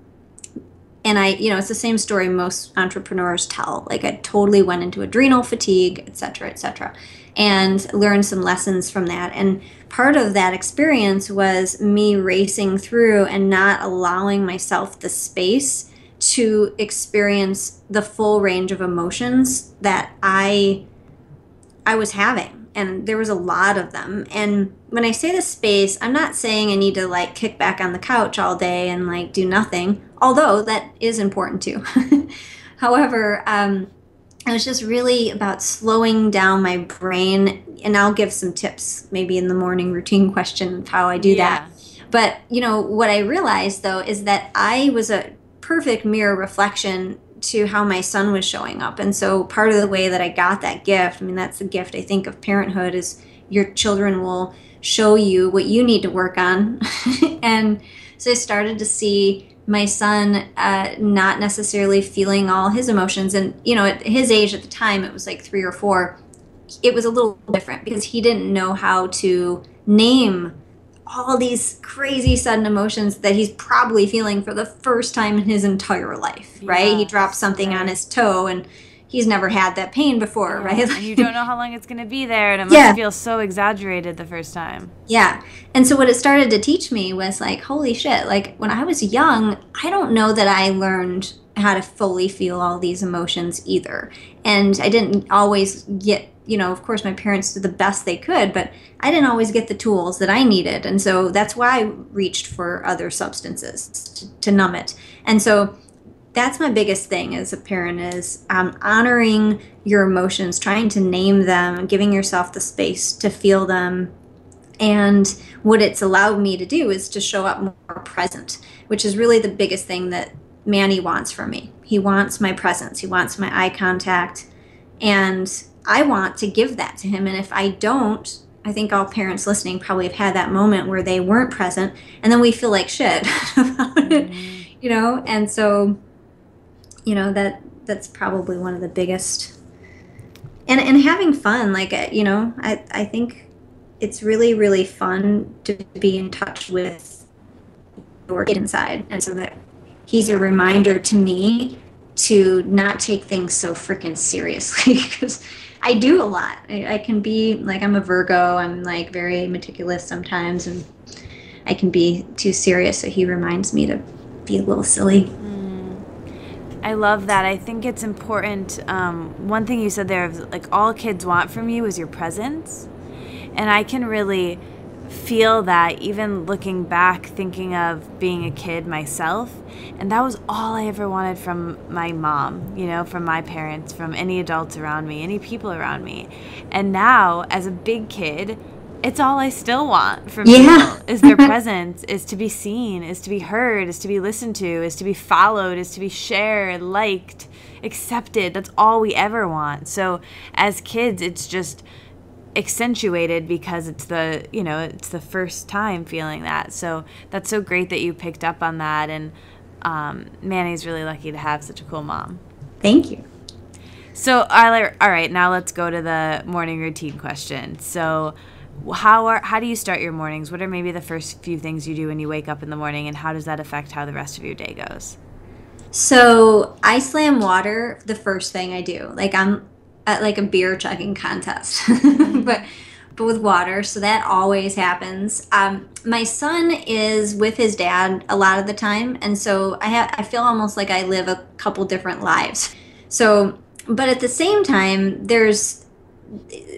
and i you know it's the same story most entrepreneurs tell. Like i totally went into adrenal fatigue et cetera et cetera and learned some lessons from that. And part of that experience was me racing through and not allowing myself the space to experience the full range of emotions that i i was having. And there was a lot of them. And when I say the space, I'm not saying I need to like kick back on the couch all day and like do nothing, although that is important too. However, um, it was just really about slowing down my brain, and I'll give some tips maybe in the morning routine question of how I do yeah. that. But you know what I realized though is that I was a perfect mirror reflection to how my son was showing up. And so part of the way that I got that gift, I mean, that's the gift I think of parenthood is your children will show you what you need to work on. and so I started to see my son uh, not necessarily feeling all his emotions. And, you know, at his age at the time, it was like three or four, it was a little different because he didn't know how to name all these crazy sudden emotions that he's probably feeling for the first time in his entire life, right? He drops something right. on his toe and he's never had that pain before, right? and you don't know how long it's going to be there and it must yeah. feel so exaggerated the first time. Yeah. And so what it started to teach me was like, holy shit, like when I was young, I don't know that I learned how to fully feel all these emotions either. And I didn't always get you know, of course, my parents did the best they could, but I didn't always get the tools that I needed. And so that's why I reached for other substances to, to numb it. And so that's my biggest thing as a parent is um, honoring your emotions, trying to name them, giving yourself the space to feel them. And what it's allowed me to do is to show up more present, which is really the biggest thing that Manny wants from me. He wants my presence, he wants my eye contact. And I want to give that to him. And if I don't, I think all parents listening probably have had that moment where they weren't present and then we feel like shit about it, mm-hmm. you know? And so, you know, that that's probably one of the biggest and and having fun like uh, you know i i think it's really really fun to be in touch with your kid inside and so that he's a reminder to me to not take things so freaking seriously because I do a lot. I, I, can be like I'm a Virgo. I'm like very meticulous sometimes, and I can be too serious. So he reminds me to be a little silly. I love that. I think it's important. Um, one thing you said there, like all kids want from you is your presence, and I can really feel that even looking back, thinking of being a kid myself. And that was all I ever wanted from my mom, you know, from my parents, from any adults around me, any people around me. And now, as a big kid, it's all I still want from yeah. people is their presence, is to be seen, is to be heard, is to be listened to, is to be followed, is to be shared, liked, accepted. That's all we ever want. So as kids, it's just accentuated because it's the you know it's the first time feeling that so that's so great that you picked up on that and um, manny's really lucky to have such a cool mom thank you so all right now let's go to the morning routine question so how are how do you start your mornings what are maybe the first few things you do when you wake up in the morning and how does that affect how the rest of your day goes so I slam water the first thing I do. Like I'm at like a beer chugging contest, but but with water. So that always happens. Um, my son is with his dad a lot of the time, and so I have I feel almost like I live a couple different lives. So, but at the same time, there's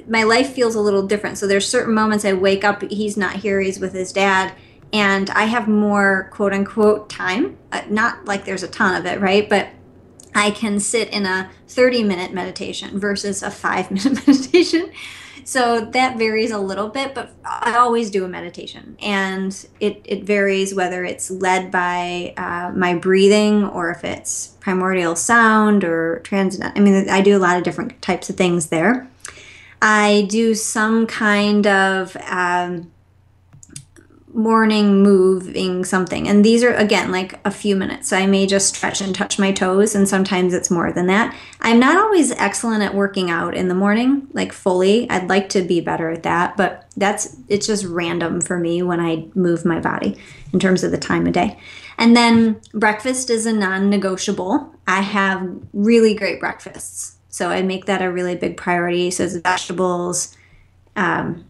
my life feels a little different. So there's certain moments I wake up, he's not here, he's with his dad, and I have more quote unquote time. Uh, not like there's a ton of it, right? But I can sit in a 30 minute meditation versus a five minute meditation. So that varies a little bit, but I always do a meditation. And it, it varies whether it's led by uh, my breathing or if it's primordial sound or transcendental. I mean, I do a lot of different types of things there. I do some kind of um, morning moving something. And these are, again, like a few minutes. So I may just stretch and touch my toes, and sometimes it's more than that. I'm not always excellent at working out in the morning, like fully. I'd like to be better at that, but that's, it's just random for me when I move my body in terms of the time of day. And then breakfast is a non negotiable. I have really great breakfasts. So I make that a really big priority. So it's vegetables, um,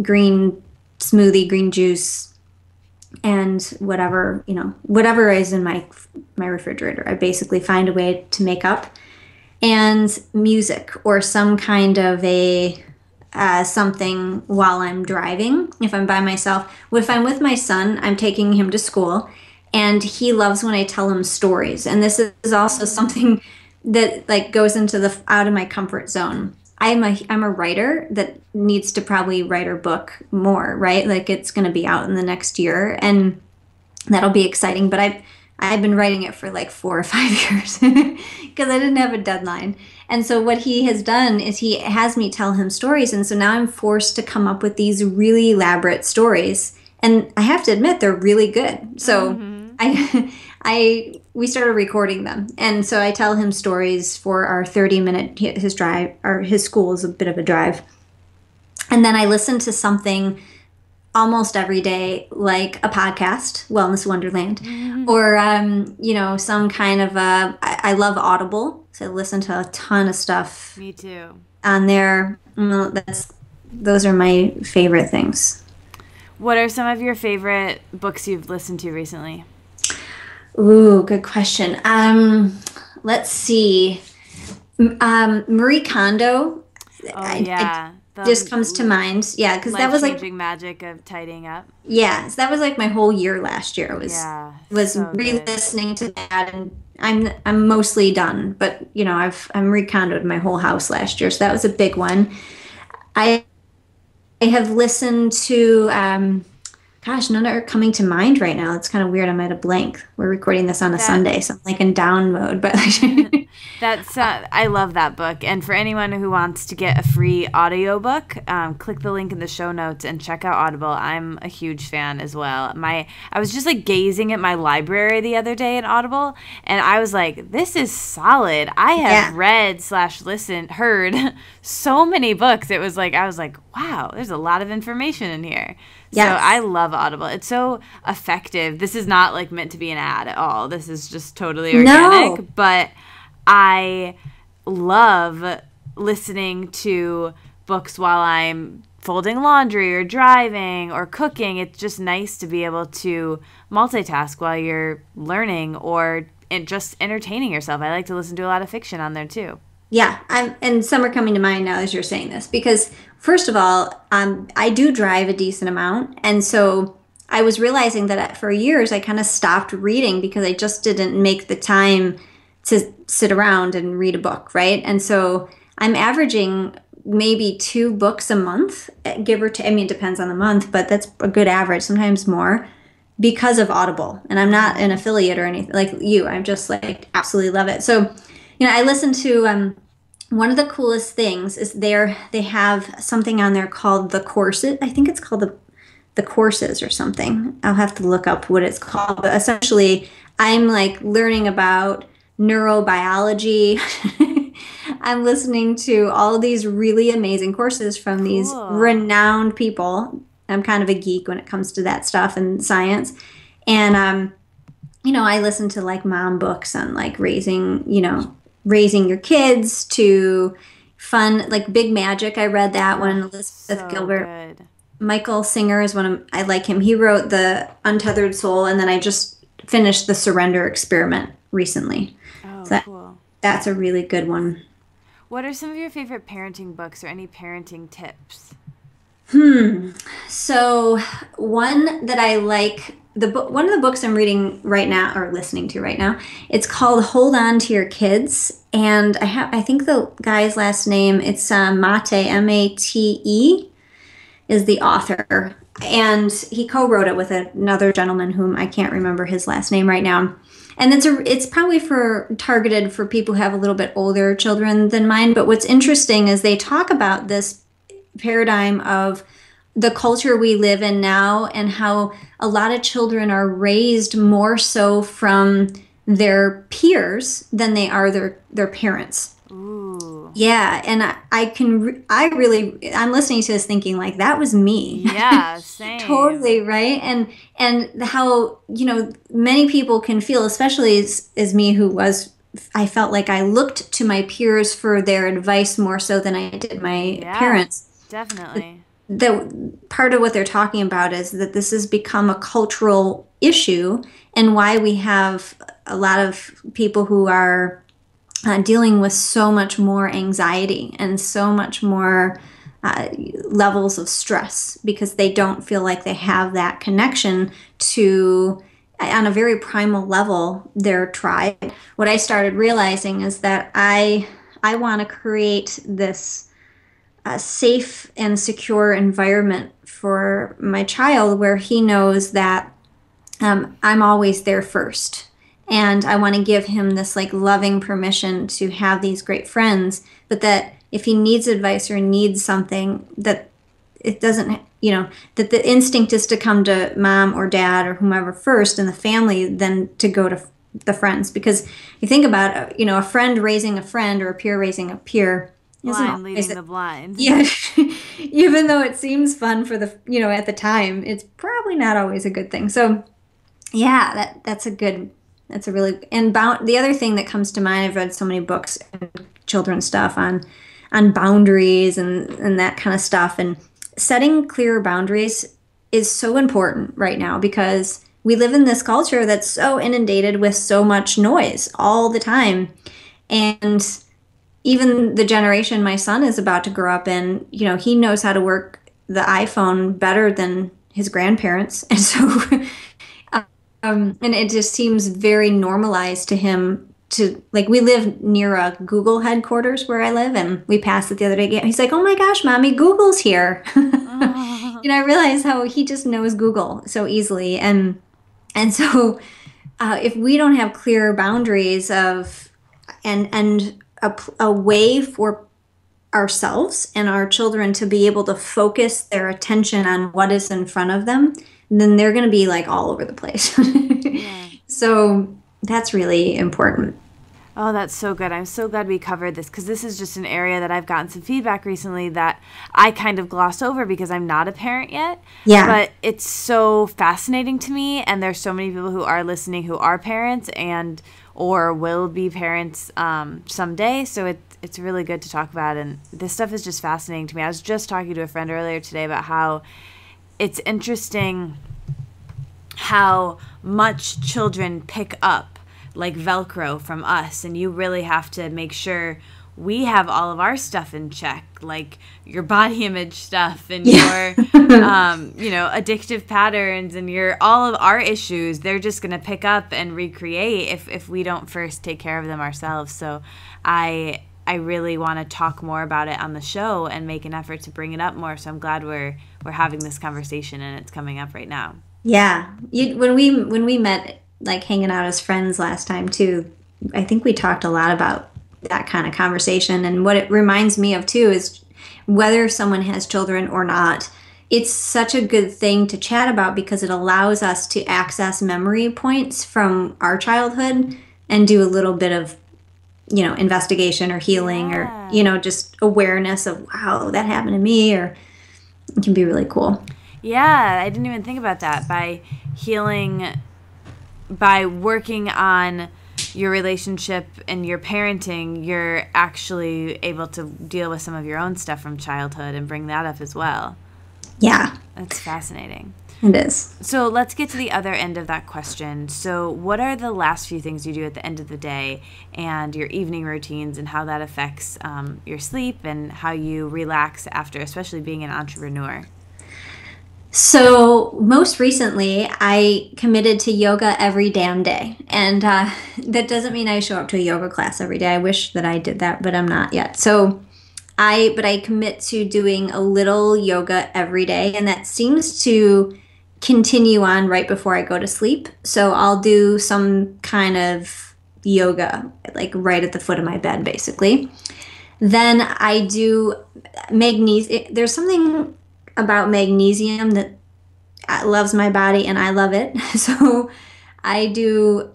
green smoothie, green juice, and whatever you know, whatever is in my my refrigerator. I basically find a way to make up, and music or some kind of a uh, something while I'm driving. If I'm by myself, if I'm with my son, I'm taking him to school, and he loves when I tell him stories. And this is also something that like goes into the out of my comfort zone I'm a I'm a writer that needs to probably write her book more, right? Like it's going to be out in the next year, and that'll be exciting. But I've I've been writing it for like four or five years because I didn't have a deadline. And so what he has done is he has me tell him stories, and so now I'm forced to come up with these really elaborate stories. And I have to admit they're really good. So mm-hmm. I I we started recording them, and so I tell him stories for our thirty minute his drive or his school is a bit of a drive, and then I listen to something almost every day, like a podcast, Wellness Wonderland, mm-hmm. or um, you know some kind of a. I, I love Audible, so I listen to a ton of stuff. Me too. On there, that's those are my favorite things. What are some of your favorite books you've listened to recently? Ooh, good question. Um, let's see. Um, Marie Kondo. Oh I, yeah. I, just comes to mind. Yeah, because that was like magic of tidying up. Yeah, so that was like my whole year last year. Was yeah, was so re-listening to that, and I'm I'm mostly done. But you know, I've I'm recondoed my whole house last year, so that was a big one. I I have listened to um, gosh, none are coming to mind right now. It's kind of weird. I'm at a blank. We're recording this on a that, Sunday, so I'm like in down mode. But that's uh, I love that book. And for anyone who wants to get a free audiobook, um, click the link in the show notes and check out Audible. I'm a huge fan as well. My I was just like gazing at my library the other day in Audible, and I was like, this is solid. I have yeah. read slash listened heard so many books. It was like I was like, wow, there's a lot of information in here. Yes. So I love Audible. It's so effective. This is not like meant to be an ad at all. This is just totally organic. No. But I love listening to books while I'm folding laundry or driving or cooking. It's just nice to be able to multitask while you're learning or just entertaining yourself. I like to listen to a lot of fiction on there too. Yeah, I'm, and some are coming to mind now as you're saying this because first of all, um, I do drive a decent amount, and so I was realizing that for years I kind of stopped reading because I just didn't make the time to sit around and read a book, right? And so I'm averaging maybe two books a month, give or take. I mean, it depends on the month, but that's a good average, sometimes more because of Audible. And I'm not an affiliate or anything like you. I'm just like absolutely love it. So you know, I listen to um, one of the coolest things is there they have something on there called the courses. I think it's called the the courses or something. I'll have to look up what it's called. But essentially, I'm like learning about neurobiology. I'm listening to all these really amazing courses from cool. these renowned people. I'm kind of a geek when it comes to that stuff and science. And um, you know, I listen to like mom books on like raising, you know, raising your kids to fun like Big Magic. I read that one. Elizabeth so Gilbert. Good. Michael Singer is one of I like him. He wrote the Untethered Soul, and then I just finished the Surrender Experiment recently. Oh, so that, cool. That's a really good one. What are some of your favorite parenting books or any parenting tips? Hmm. So one that I like the book one of the books i'm reading right now or listening to right now it's called hold on to your kids and i have i think the guy's last name it's uh, mate m-a-t-e is the author. And he co-wrote it with another gentleman whom i can't remember his last name right now. And it's a it's probably for targeted for people who have a little bit older children than mine but what's interesting is they talk about this paradigm of the culture we live in now and how a lot of children are raised more so from their peers than they are their their parents. Ooh. Yeah, and I, I can re- I really I'm listening to this thinking like that was me. Yeah, same. totally right and and how you know many people can feel especially as, as me who was i felt like i looked to my peers for their advice more so than i did my Yeah. parents Definitely. The part of what they're talking about is that this has become a cultural issue and why we have a lot of people who are uh, dealing with so much more anxiety and so much more uh, levels of stress because they don't feel like they have that connection to on a very primal level their tribe. What i started realizing is that i i want to create this a safe and secure environment for my child where he knows that um, I'm always there first. And I want to give him this like loving permission to have these great friends, but that if he needs advice or needs something, that it doesn't, you know, that the instinct is to come to mom or dad or whomever first in the family, then to go to the friends. Because you think about, uh, you know, a friend raising a friend or a peer raising a peer. Blind leading a- the blind. yeah even though it seems fun for the you know at the time it's probably not always a good thing so yeah that that's a good that's a really and bound the other thing that comes to mind i've read so many books and children's stuff on on boundaries and and that kind of stuff and setting clear boundaries is so important right now because we live in this culture that's so inundated with so much noise all the time and even the generation my son is about to grow up in, you know, he knows how to work the iPhone better than his grandparents. And so, um, and it just seems very normalized to him to like, we live near a Google headquarters where I live, and we passed it the other day. He's like, oh my gosh, mommy, Google's here. you know, I realize how he just knows Google so easily. And, and so, uh, if we don't have clear boundaries of, and, and, a, a way for ourselves and our children to be able to focus their attention on what is in front of them, then they're going to be like all over the place. So that's really important. Oh, that's so good. I'm so glad we covered this because this is just an area that I've gotten some feedback recently that I kind of glossed over because I'm not a parent yet. Yeah. But it's so fascinating to me and there's so many people who are listening who are parents and or will be parents um, someday. So it, it's really good to talk about and this stuff is just fascinating to me. I was just talking to a friend earlier today about how it's interesting how much children pick up like velcro from us and you really have to make sure we have all of our stuff in check like your body image stuff and Yeah. your um, you know addictive patterns and your all of our issues they're just going to pick up and recreate if, if we don't first take care of them ourselves so i i really want to talk more about it on the show and make an effort to bring it up more so i'm glad we're we're having this conversation and it's coming up right now Yeah. You, when we when we met like hanging out as friends last time too, I think we talked a lot about that kind of conversation and what it reminds me of too is whether someone has children or not. It's such a good thing to chat about because it allows us to access memory points from our childhood and do a little bit of you know investigation or healing Yeah. or you know just awareness of wow that happened to me or it can be really cool Yeah, I didn't even think about that. By healing, by working on your relationship and your parenting, you're actually able to deal with some of your own stuff from childhood and bring that up as well. yeah That's fascinating. it is So let's get to the other end of that question. So, what are the last few things you do at the end of the day and your evening routines and how that affects um, your sleep and how you relax after, especially being an entrepreneur? So, most recently, I committed to yoga every damn day. And uh, that doesn't mean I show up to a yoga class every day. I wish that I did that, but I'm not yet. So, I, but I commit to doing a little yoga every day. And that seems to continue on right before I go to sleep. So, I'll do some kind of yoga, like right at the foot of my bed, basically. Then I do magnesium. There's something about magnesium that uh, loves my body and I love it. So I do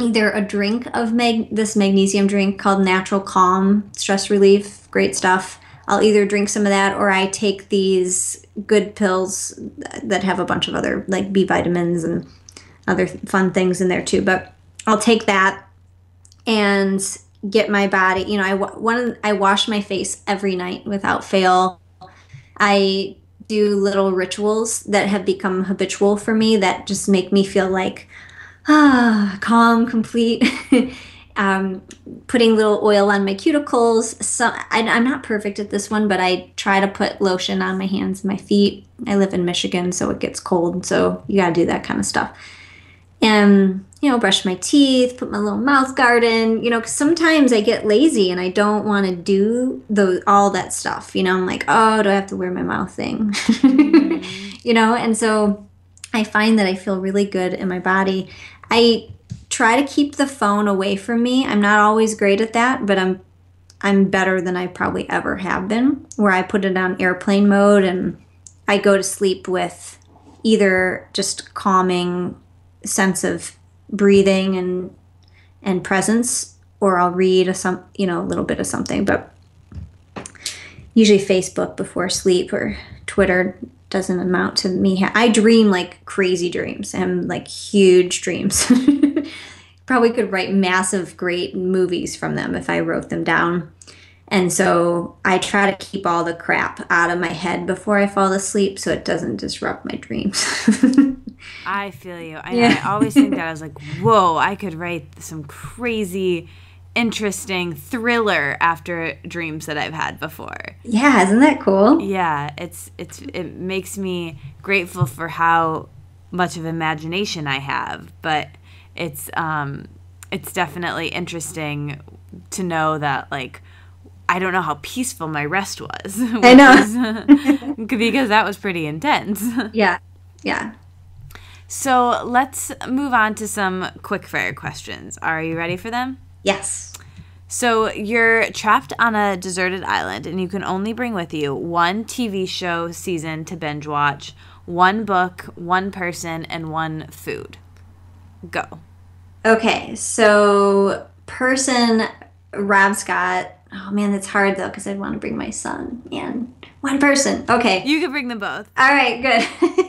either a drink of mag- this magnesium drink called Natural Calm Stress Relief, great stuff. I'll either drink some of that or I take these good pills that have a bunch of other like B vitamins and other fun things in there too. But I'll take that and get my body. You know, I one I wash my face every night without fail. I do little rituals that have become habitual for me that just make me feel like ah calm, complete. um, putting little oil on my cuticles. So I, am not perfect at this one, but I try to put lotion on my hands and my feet. I live in Michigan, so it gets cold, so you gotta do that kind of stuff. And you know, brush my teeth, put my little mouth guard in. You know, cause sometimes I get lazy and I don't want to do the all that stuff. You know, I'm like, oh, do I have to wear my mouth thing? You know, and so I find that I feel really good in my body. I try to keep the phone away from me. I'm not always great at that, but I'm I'm better than I probably ever have been. Where I put it on airplane mode and I go to sleep with either just calming sense of breathing and and presence or I'll read a some you know a little bit of something but usually Facebook before sleep or Twitter doesn't amount to me. I dream like crazy dreams and like huge dreams. Probably could write massive, great movies from them if I wrote them down. And so I try to keep all the crap out of my head before I fall asleep so it doesn't disrupt my dreams. I feel you. I, yeah. I always think that I was like, whoa, I could write some crazy interesting thriller after dreams that I've had before. Yeah, isn't that cool? Yeah, it's it's it makes me grateful for how much of imagination I have, but it's um it's definitely interesting to know that like I don't know how peaceful my rest was. I know. because that was pretty intense. Yeah. Yeah. So let's move on to some quick fire questions. Are you ready for them? Yes. So you're trapped on a deserted island and you can only bring with you one TV show season to binge watch, one book, one person, and one food. Go. Okay, so person Rob Scott. Oh man, that's hard though because I'd want to bring my son and one person. Okay. You can bring them both. All right, good.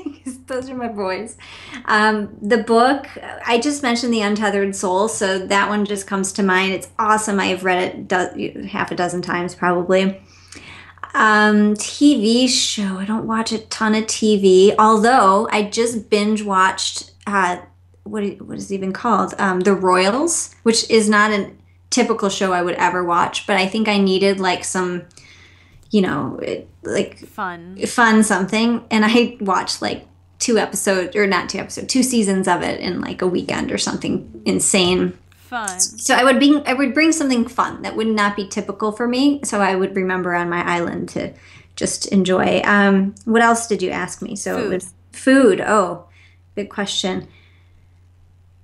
those are my boys. Um, the book, I just mentioned The Untethered Soul, so that one just comes to mind. It's awesome. I've read it do- half a dozen times probably. Um, TV show, I don't watch a ton of TV, although I just binge watched, uh, what, what is it even called? Um, the Royals, which is not a typical show I would ever watch, but I think I needed like some you know, like fun, fun something. And I watched like two episodes or not two episodes, two seasons of it in like a weekend or something insane. Fun. So I would be I would bring something fun that would not be typical for me. So I would remember on my island to just enjoy. Um, what else did you ask me? So food. it was food. Oh, good question.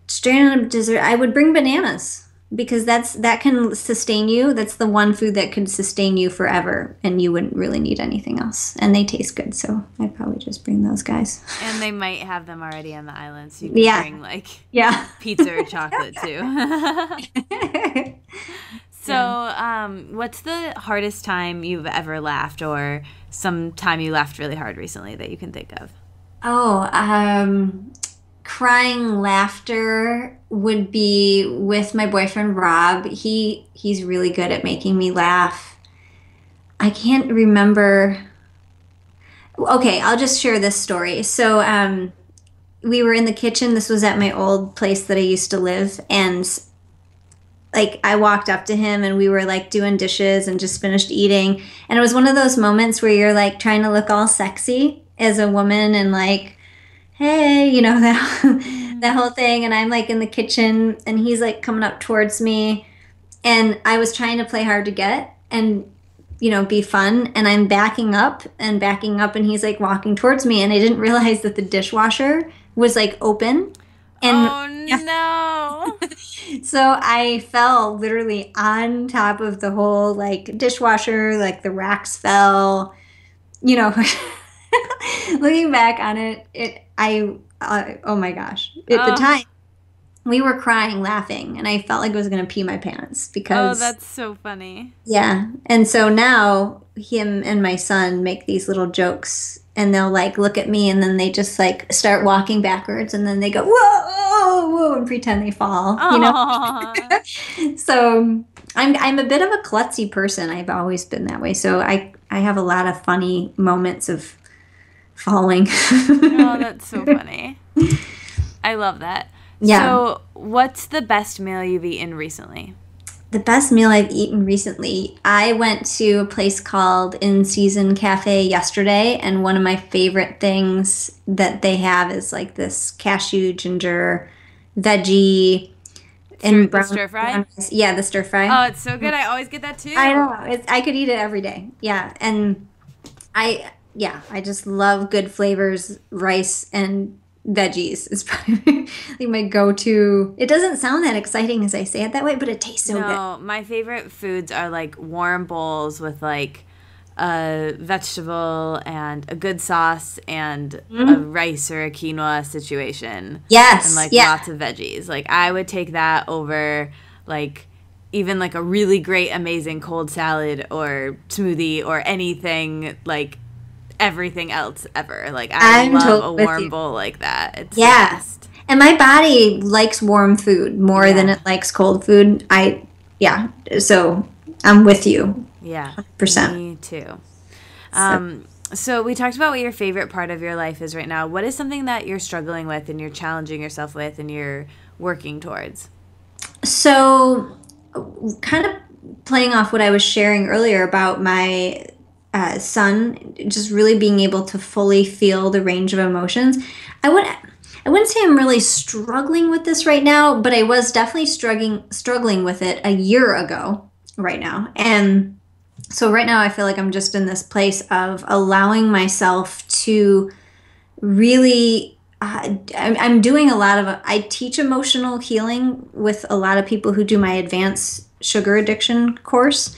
Straight on a dessert, I would bring bananas because that's that can sustain you. That's the one food that could sustain you forever and you wouldn't really need anything else. And they taste good so i'd probably just bring those guys. And they might have them already on the island so you can yeah. bring like yeah. pizza or chocolate too. So um, what's the hardest time you've ever laughed or some time you laughed really hard recently that you can think of? Oh um crying laughter would be with my boyfriend Rob. He he's really good at making me laugh. I can't remember. Okay, I'll just share this story. So um we were in the kitchen. This was at my old place that I used to live and like I walked up to him and we were like doing dishes and just finished eating. And it was one of those moments where you're like trying to look all sexy as a woman and like hey, you know, that, mm-hmm. that whole thing. And I'm like in the kitchen and he's like coming up towards me. And I was trying to play hard to get and, you know, be fun. And I'm backing up and backing up. And he's like walking towards me. And I didn't realize that the dishwasher was like open. And oh yeah. no. so I fell literally on top of the whole like dishwasher, like the racks fell, you know. looking back on it, it I uh, oh my gosh. At Oh. the time we were crying laughing and I felt like I was going to pee my pants Oh, because that's so funny. yeah. And so now him and my son make these little jokes and they'll like look at me and then they just like start walking backwards and then they go whoa whoa and pretend they fall, you know. So I'm I'm a bit of a klutzy person. I've always been that way. So I I have a lot of funny moments of falling. oh, that's so funny. I love that. Yeah. So, what's the best meal you've eaten recently? the best meal I've eaten recently, I went to a place called Inn Season Cafe yesterday, and one of my favorite things that they have is like this cashew ginger veggie Stir- the stir fry? brown rice. Yeah, the stir fry. Oh, it's so good. I always get that too. I know. It's, I could eat it every day. Yeah, and I yeah, I just love good flavors, rice and veggies. Is probably my go-to. It doesn't sound that exciting as I say it that way, but it tastes so good. no, my favorite foods are like warm bowls with like a vegetable and a good sauce and a mm-hmm. rice or a quinoa situation. Yes, and like yeah. lots of veggies. Like I would take that over like even like a really great amazing cold salad or smoothie or anything like everything else ever. Like I I'm love a warm bowl like that. It's Yeah. And my body likes warm food more than it likes cold food. I yeah, so I'm with you. Yeah. Percent. Me too. Um so we talked about what your favorite part of your life is right now. What is something that you're struggling with and you're challenging yourself with and you're working towards? So, kind of playing off what I was sharing earlier about my uh, son, just really being able to fully feel the range of emotions. I would, I wouldn't say I'm really struggling with this right now, but I was definitely struggling struggling with it a year ago. Right now, and so right now I feel like I'm just in this place of allowing myself to really uh, I'm, I'm doing a lot of i teach emotional healing with a lot of people who do my advanced sugar addiction course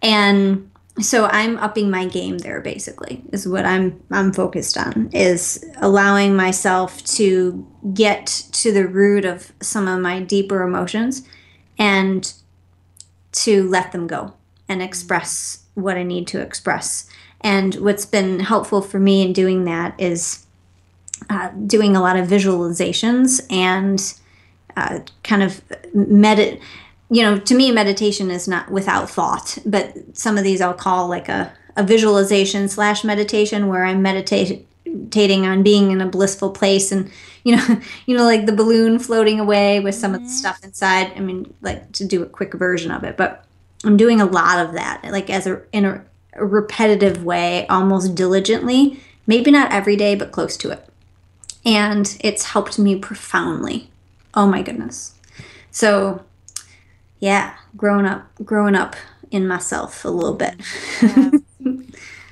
and so i'm upping my game there basically is what i'm i'm focused on is allowing myself to get to the root of some of my deeper emotions and to let them go and express what i need to express. And what's been helpful for me in doing that is uh, doing a lot of visualizations and uh, kind of medit you know to me meditation is not without thought but some of these i'll call like a, a visualization slash meditation where i'm meditating on being in a blissful place and you know you know like the balloon floating away with some of the mm-hmm. stuff inside i mean like to do a quick version of it but i'm doing a lot of that like as a in a, a repetitive way almost diligently maybe not every day but close to it and it's helped me profoundly. Oh my goodness. So, yeah, growing up, growing up in myself a little bit.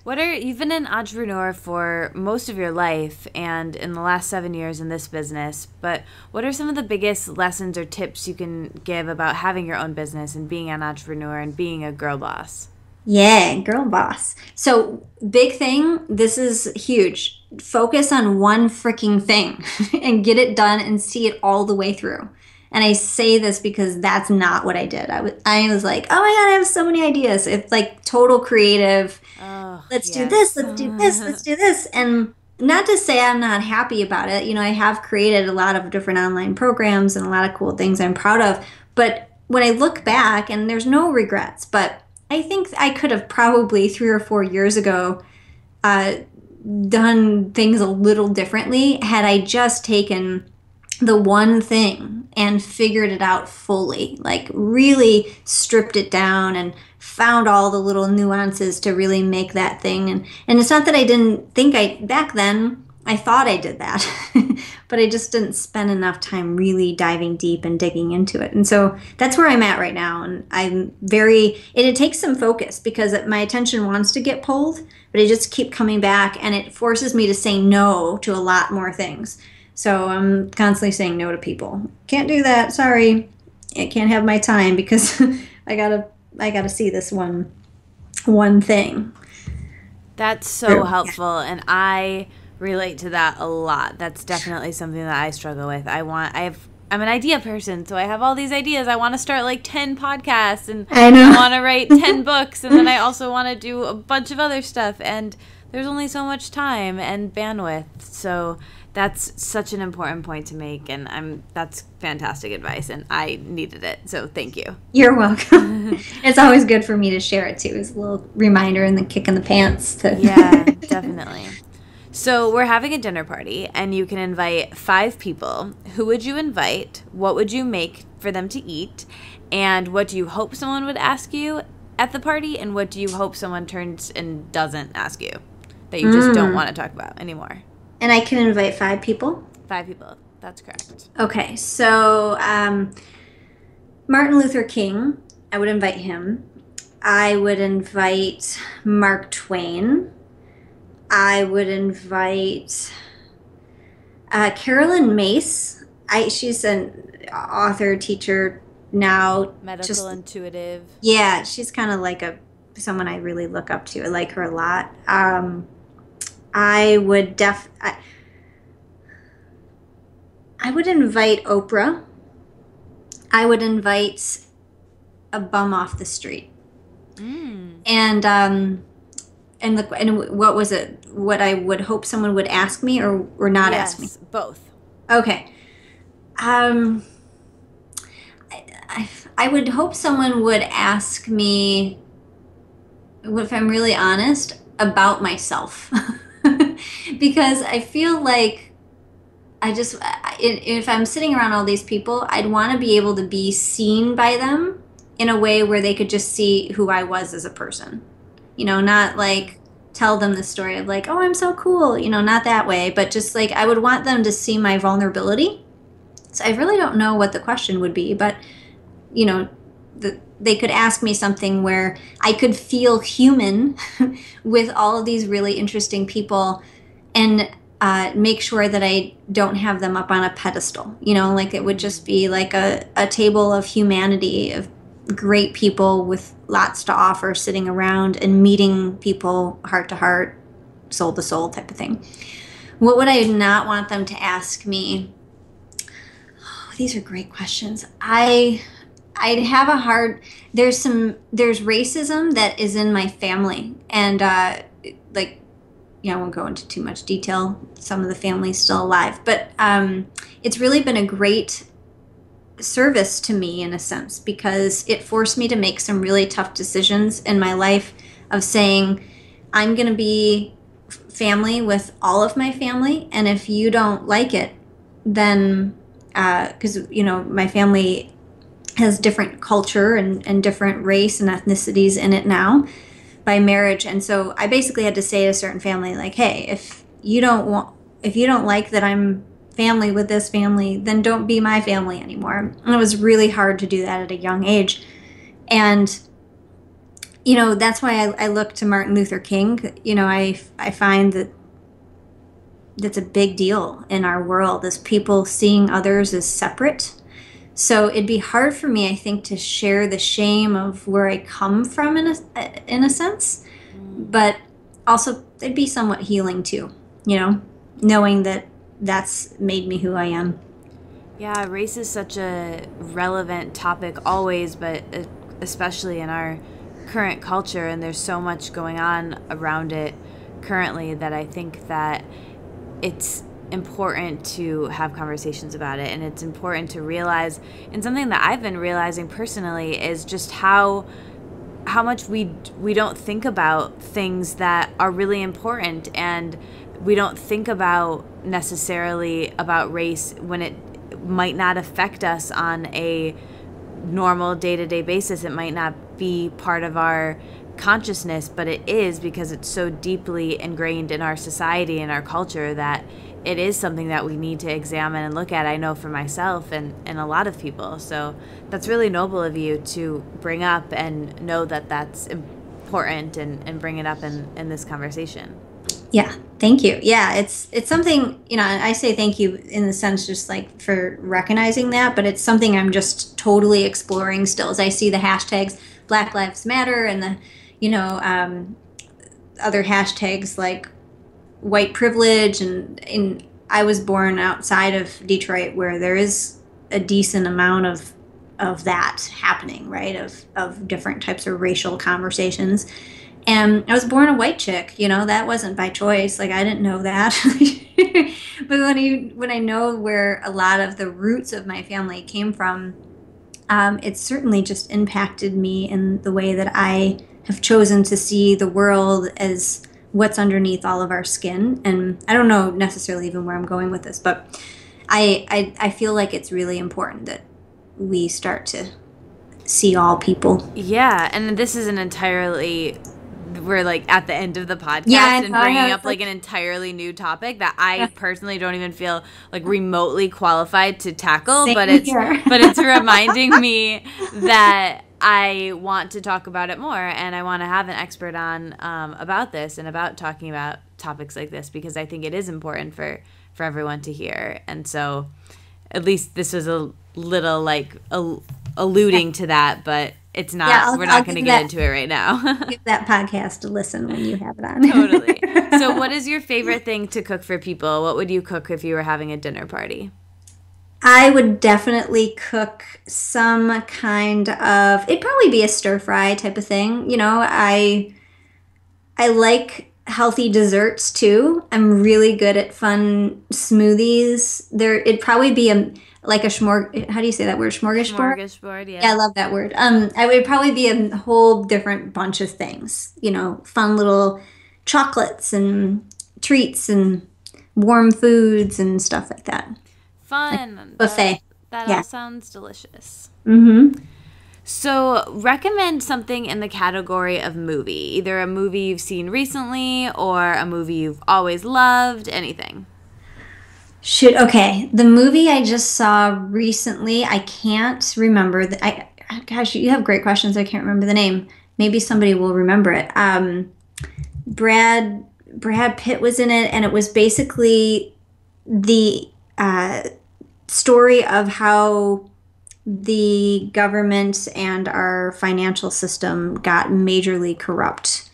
What are you've been an entrepreneur for most of your life and in the last 7 years in this business, but what are some of the biggest lessons or tips you can give about having your own business and being an entrepreneur and being a girl boss? yeah, girl boss. So, big thing, this is huge. Focus on one freaking thing and get it done and see it all the way through. And I say this because that's not what I did. I was I was like, "Oh my god, I have so many ideas." It's like total creative Oh, let's do this, let's do this, let's do this. And not to say I'm not happy about it. You know, I have created a lot of different online programs and a lot of cool things I'm proud of. But when I look back, and there's no regrets, but I think I could have probably three or four years ago uh, done things a little differently had I just taken the one thing and figured it out fully like really stripped it down and found all the little nuances to really make that thing. And and it's not that I didn't think I back then I thought I did that but I just didn't spend enough time really diving deep and digging into it. And so that's where I'm at right now. And I'm very and it takes some focus because my attention wants to get pulled but I just keep coming back and it forces me to say no to a lot more things so I'm constantly saying no to people. Can't do that. Sorry. I can't have my time because I gotta I gotta see this one one thing. That's so helpful. And I relate to that a lot. That's definitely something that I struggle with. I want I have I'm an idea person, so I have all these ideas. I want to start like 10 podcasts and I know. want to write 10 books and then I also want to do a bunch of other stuff and there's only so much time and bandwidth. So that's such an important point to make and I'm that's fantastic advice and I needed it. So thank you. You're welcome. it's always good for me to share it too. It's a little reminder and the kick in the pants to Yeah, definitely. So we're having a dinner party, and you can invite five people. Who would you invite? What would you make for them to eat? And what do you hope someone would ask you at the party? And what do you hope someone turns and doesn't ask you that you just don't mm. want to talk about anymore? And I can invite five people. Five people. That's correct. Okay, so um, Martin Luther King, I would invite him. I would invite Mark Twain. I would invite uh, Caroline Myss. I she's an author, teacher now. Medical Just- intuitive. Yeah, she's kind of like a someone I really look up to. I like her a lot. Um, I would def. I, I would invite Oprah. I would invite a bum off the street, Mm. and um, and the and what was it? What I would hope someone would ask me or or not ask me. Both. Okay. Um, I, I, I would hope someone would ask me, if I'm really honest, about myself. because I feel like I just, if I'm sitting around all these people, I'd want to be able to be seen by them in a way where they could just see who I was as a person. You know, not like tell them the story of like, oh, I'm so cool, you know, not that way, but just like I would want them to see my vulnerability. So I really don't know what the question would be, but you know, the, they could ask me something where I could feel human with all of these really interesting people and uh, make sure that I don't have them up on a pedestal. You know, like it would just be like a, a table of humanity, of great people with lots to offer sitting around and meeting people heart to heart, soul to soul type of thing. What would I not want them to ask me? Oh, these are great questions. I I'd have a hard there's some there's racism that is in my family and uh like you know, I won't go into too much detail. Some of the family's still alive, but um, it's really been a great service to me in a sense because it forced me to make some really tough decisions in my life of saying I'm going to be family with all of my family, and if you don't like it, then because you know my family has different culture and, and different race and ethnicities in it now by marriage. And so i basically had to say to a certain family like hey if you don't want if you don't like that i'm family with this family then don't be my family anymore. And it was really hard to do that at a young age. And you know that's why i, I look to martin luther king. You know i i find that that's a big deal in our world is people seeing others as separate so it'd be hard for me, I think, to share the shame of where I come from in a in a sense, but also it'd be somewhat healing too, you know, knowing that that's made me who I am. Yeah, race is such a relevant topic always, but especially in our current culture, and there's so much going on around it currently that I think that it's important to have conversations about it and it's important to realize and something that I've been realizing personally is just how how much we we don't think about things that are really important and we don't think about necessarily about race when it might not affect us on a normal day-to-day basis. It might not be part of our consciousness but it is because it's so deeply ingrained in our society and our culture that it is something that we need to examine and look at i know for myself and, and a lot of people so that's really noble of you to bring up and know that that's important and, and bring it up in, in this conversation Yeah, thank you. Yeah, it's it's something you know. I say thank you in the sense just like for recognizing that, but it's something I'm just totally exploring still. As I see the hashtags Black Lives Matter and the you know um, other hashtags like white privilege and in I was born outside of Detroit where there is a decent amount of of that happening, right? Of of different types of racial conversations. And I was born a white chick, you know, that wasn't by choice. Like I didn't know that. but when you when I know where a lot of the roots of my family came from, um, it certainly just impacted me in the way that I have chosen to see the world as what's underneath all of our skin. And I don't know necessarily even where I'm going with this, but I, I, I feel like it's really important that we start to see all people. Yeah, and this is an entirely we're like at the end of the podcast Yeah, and bringing up like like- an entirely new topic that I personally don't even feel like remotely qualified to tackle, but it's here. but it's reminding me that I want to talk about it more and I want to have an expert on um, about this and about talking about topics like this because I think it is important for for everyone to hear. And so at least this was a little like al- alluding to that, but it's not. Yeah, we're not going to get that- into it right now. Give that podcast a listen when you have it on. totally. So, what is your favorite thing to cook for people? What would you cook if you were having a dinner party? I would definitely cook some kind of it'd probably be a stir fry type of thing. You know, I I like healthy desserts too. I'm really good at fun smoothies. There it'd probably be a like a smorg how do you say that word? Smorgasbord? Smorgasbord, yeah. Yeah, I love that word. Um, I would probably be a whole different bunch of things. You know, fun little chocolates and treats and warm foods and stuff like that. Fun. buffet. That, that Yeah. all sounds delicious. Mm-hmm. So, recommend something in the category of movie, either a movie you've seen recently or a movie you've always loved, anything. Shoot, okay. The movie I just saw recently, I can't remember. The, I gosh, you have great questions. I can't remember the name. Maybe somebody will remember it. Um, Brad Brad Pitt was in it, and it was basically the uh, story of how the government and our financial system got majorly corrupt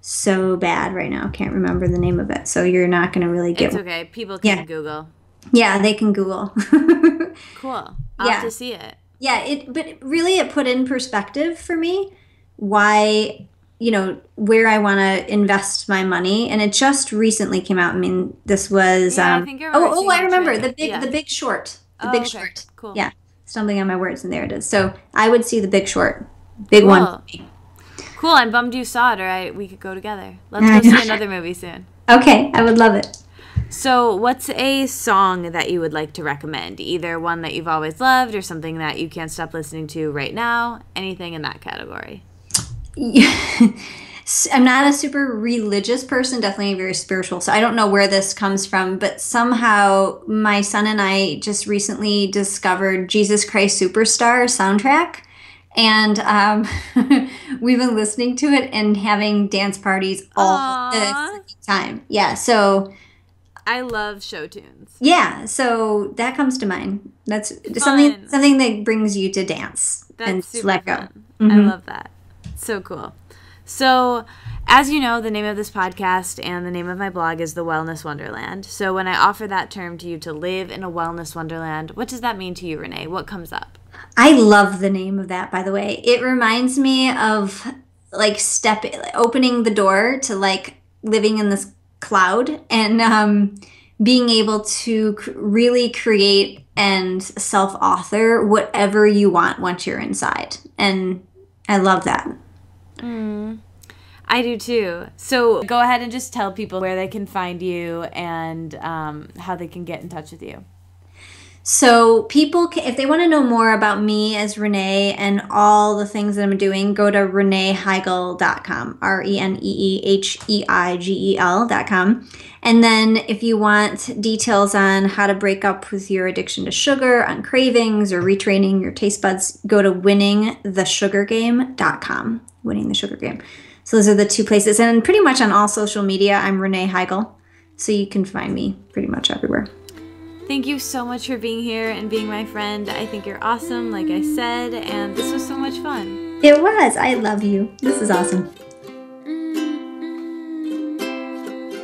so bad right now. Can't remember the name of it. So you're not going to really get. It's okay. People can Yeah. Google. Yeah, they can Google. Cool. I'll Yeah. have to see it. yeah, it but really it put in perspective for me why you know where I want to invest my money, and it just recently came out. I mean, this was Yeah, I um, think I remember oh oh I remember trailer. the big Yeah. the Big Short, the Oh, Big okay. Short. Cool. Yeah, stumbling on my words, and there it is. So I would see the Big Short, big one. Cool. me. Cool. I'm bummed you saw it, or I, we could go together. Let's go see another movie soon. Okay, I would love it. So, what's a song that you would like to recommend? Either one that you've always loved or something that you can't stop listening to right now? Anything in that category? I'm not a super religious person, definitely very spiritual. So I don't know where this comes from, but somehow my son and I just recently discovered Jesus Christ Superstar soundtrack. And um, we've been listening to it and having dance parties all the time. Yeah. So, I love show tunes. yeah. So that comes to mind. That's something, Fun. something that brings you to dance That's and let go. fun. I love that. So cool. So, as you know, the name of this podcast and the name of my blog is The Wellness Wonderland. So, when I offer that term to you to live in a wellness wonderland, what does that mean to you, Renee? What comes up? I love the name of that, by the way. It reminds me of like step opening the door to like living in this cloud and um, being able to really create and self author whatever you want once you're inside. And I love that. I do too. So, go ahead and just tell people where they can find you and um, how they can get in touch with you. So, people, ca if they want to know more about me as Renee and all the things that I'm doing, go to reneeheigel.com, R E N E E H E I G E L.com. And then, if you want details on how to break up with your addiction to sugar, on cravings, or retraining your taste buds, go to winningthesugargame.com. Winning the Sugar Game. So, those are the two places. And pretty much on all social media, I'm Renee Heigel. So, you can find me pretty much everywhere. Thank you so much for being here and being my friend. I think you're awesome, like I said, and this was so much fun. It was. I love you. This is awesome.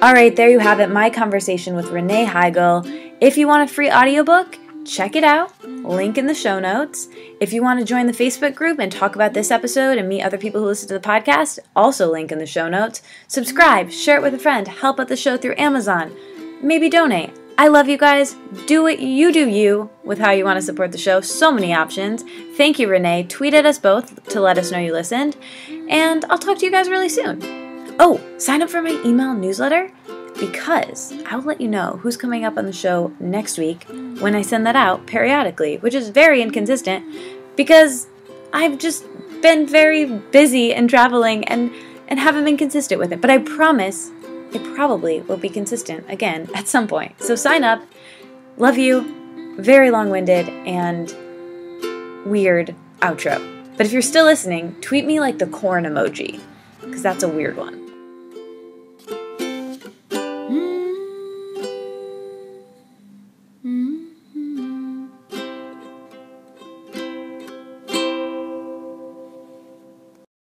All right, there you have it, my conversation with Renee Heigel. If you want a free audiobook, check it out. Link in the show notes. If you want to join the Facebook group and talk about this episode and meet other people who listen to the podcast, also link in the show notes. Subscribe, share it with a friend, help out the show through Amazon. Maybe donate. I love you guys. Do what you do you with how you want to support the show. So many options. Thank you, Renee. Tweet at us both to let us know you listened. And I'll talk to you guys really soon. Oh, sign up for my email newsletter because I'll let you know who's coming up on the show next week when I send that out periodically, which is very inconsistent because I've just been very busy and traveling and and haven't been consistent with it. But I promise it probably will be consistent again at some point. So sign up. Love you. Very long-winded and weird outro. But if you're still listening, tweet me like the corn emoji because that's a weird one.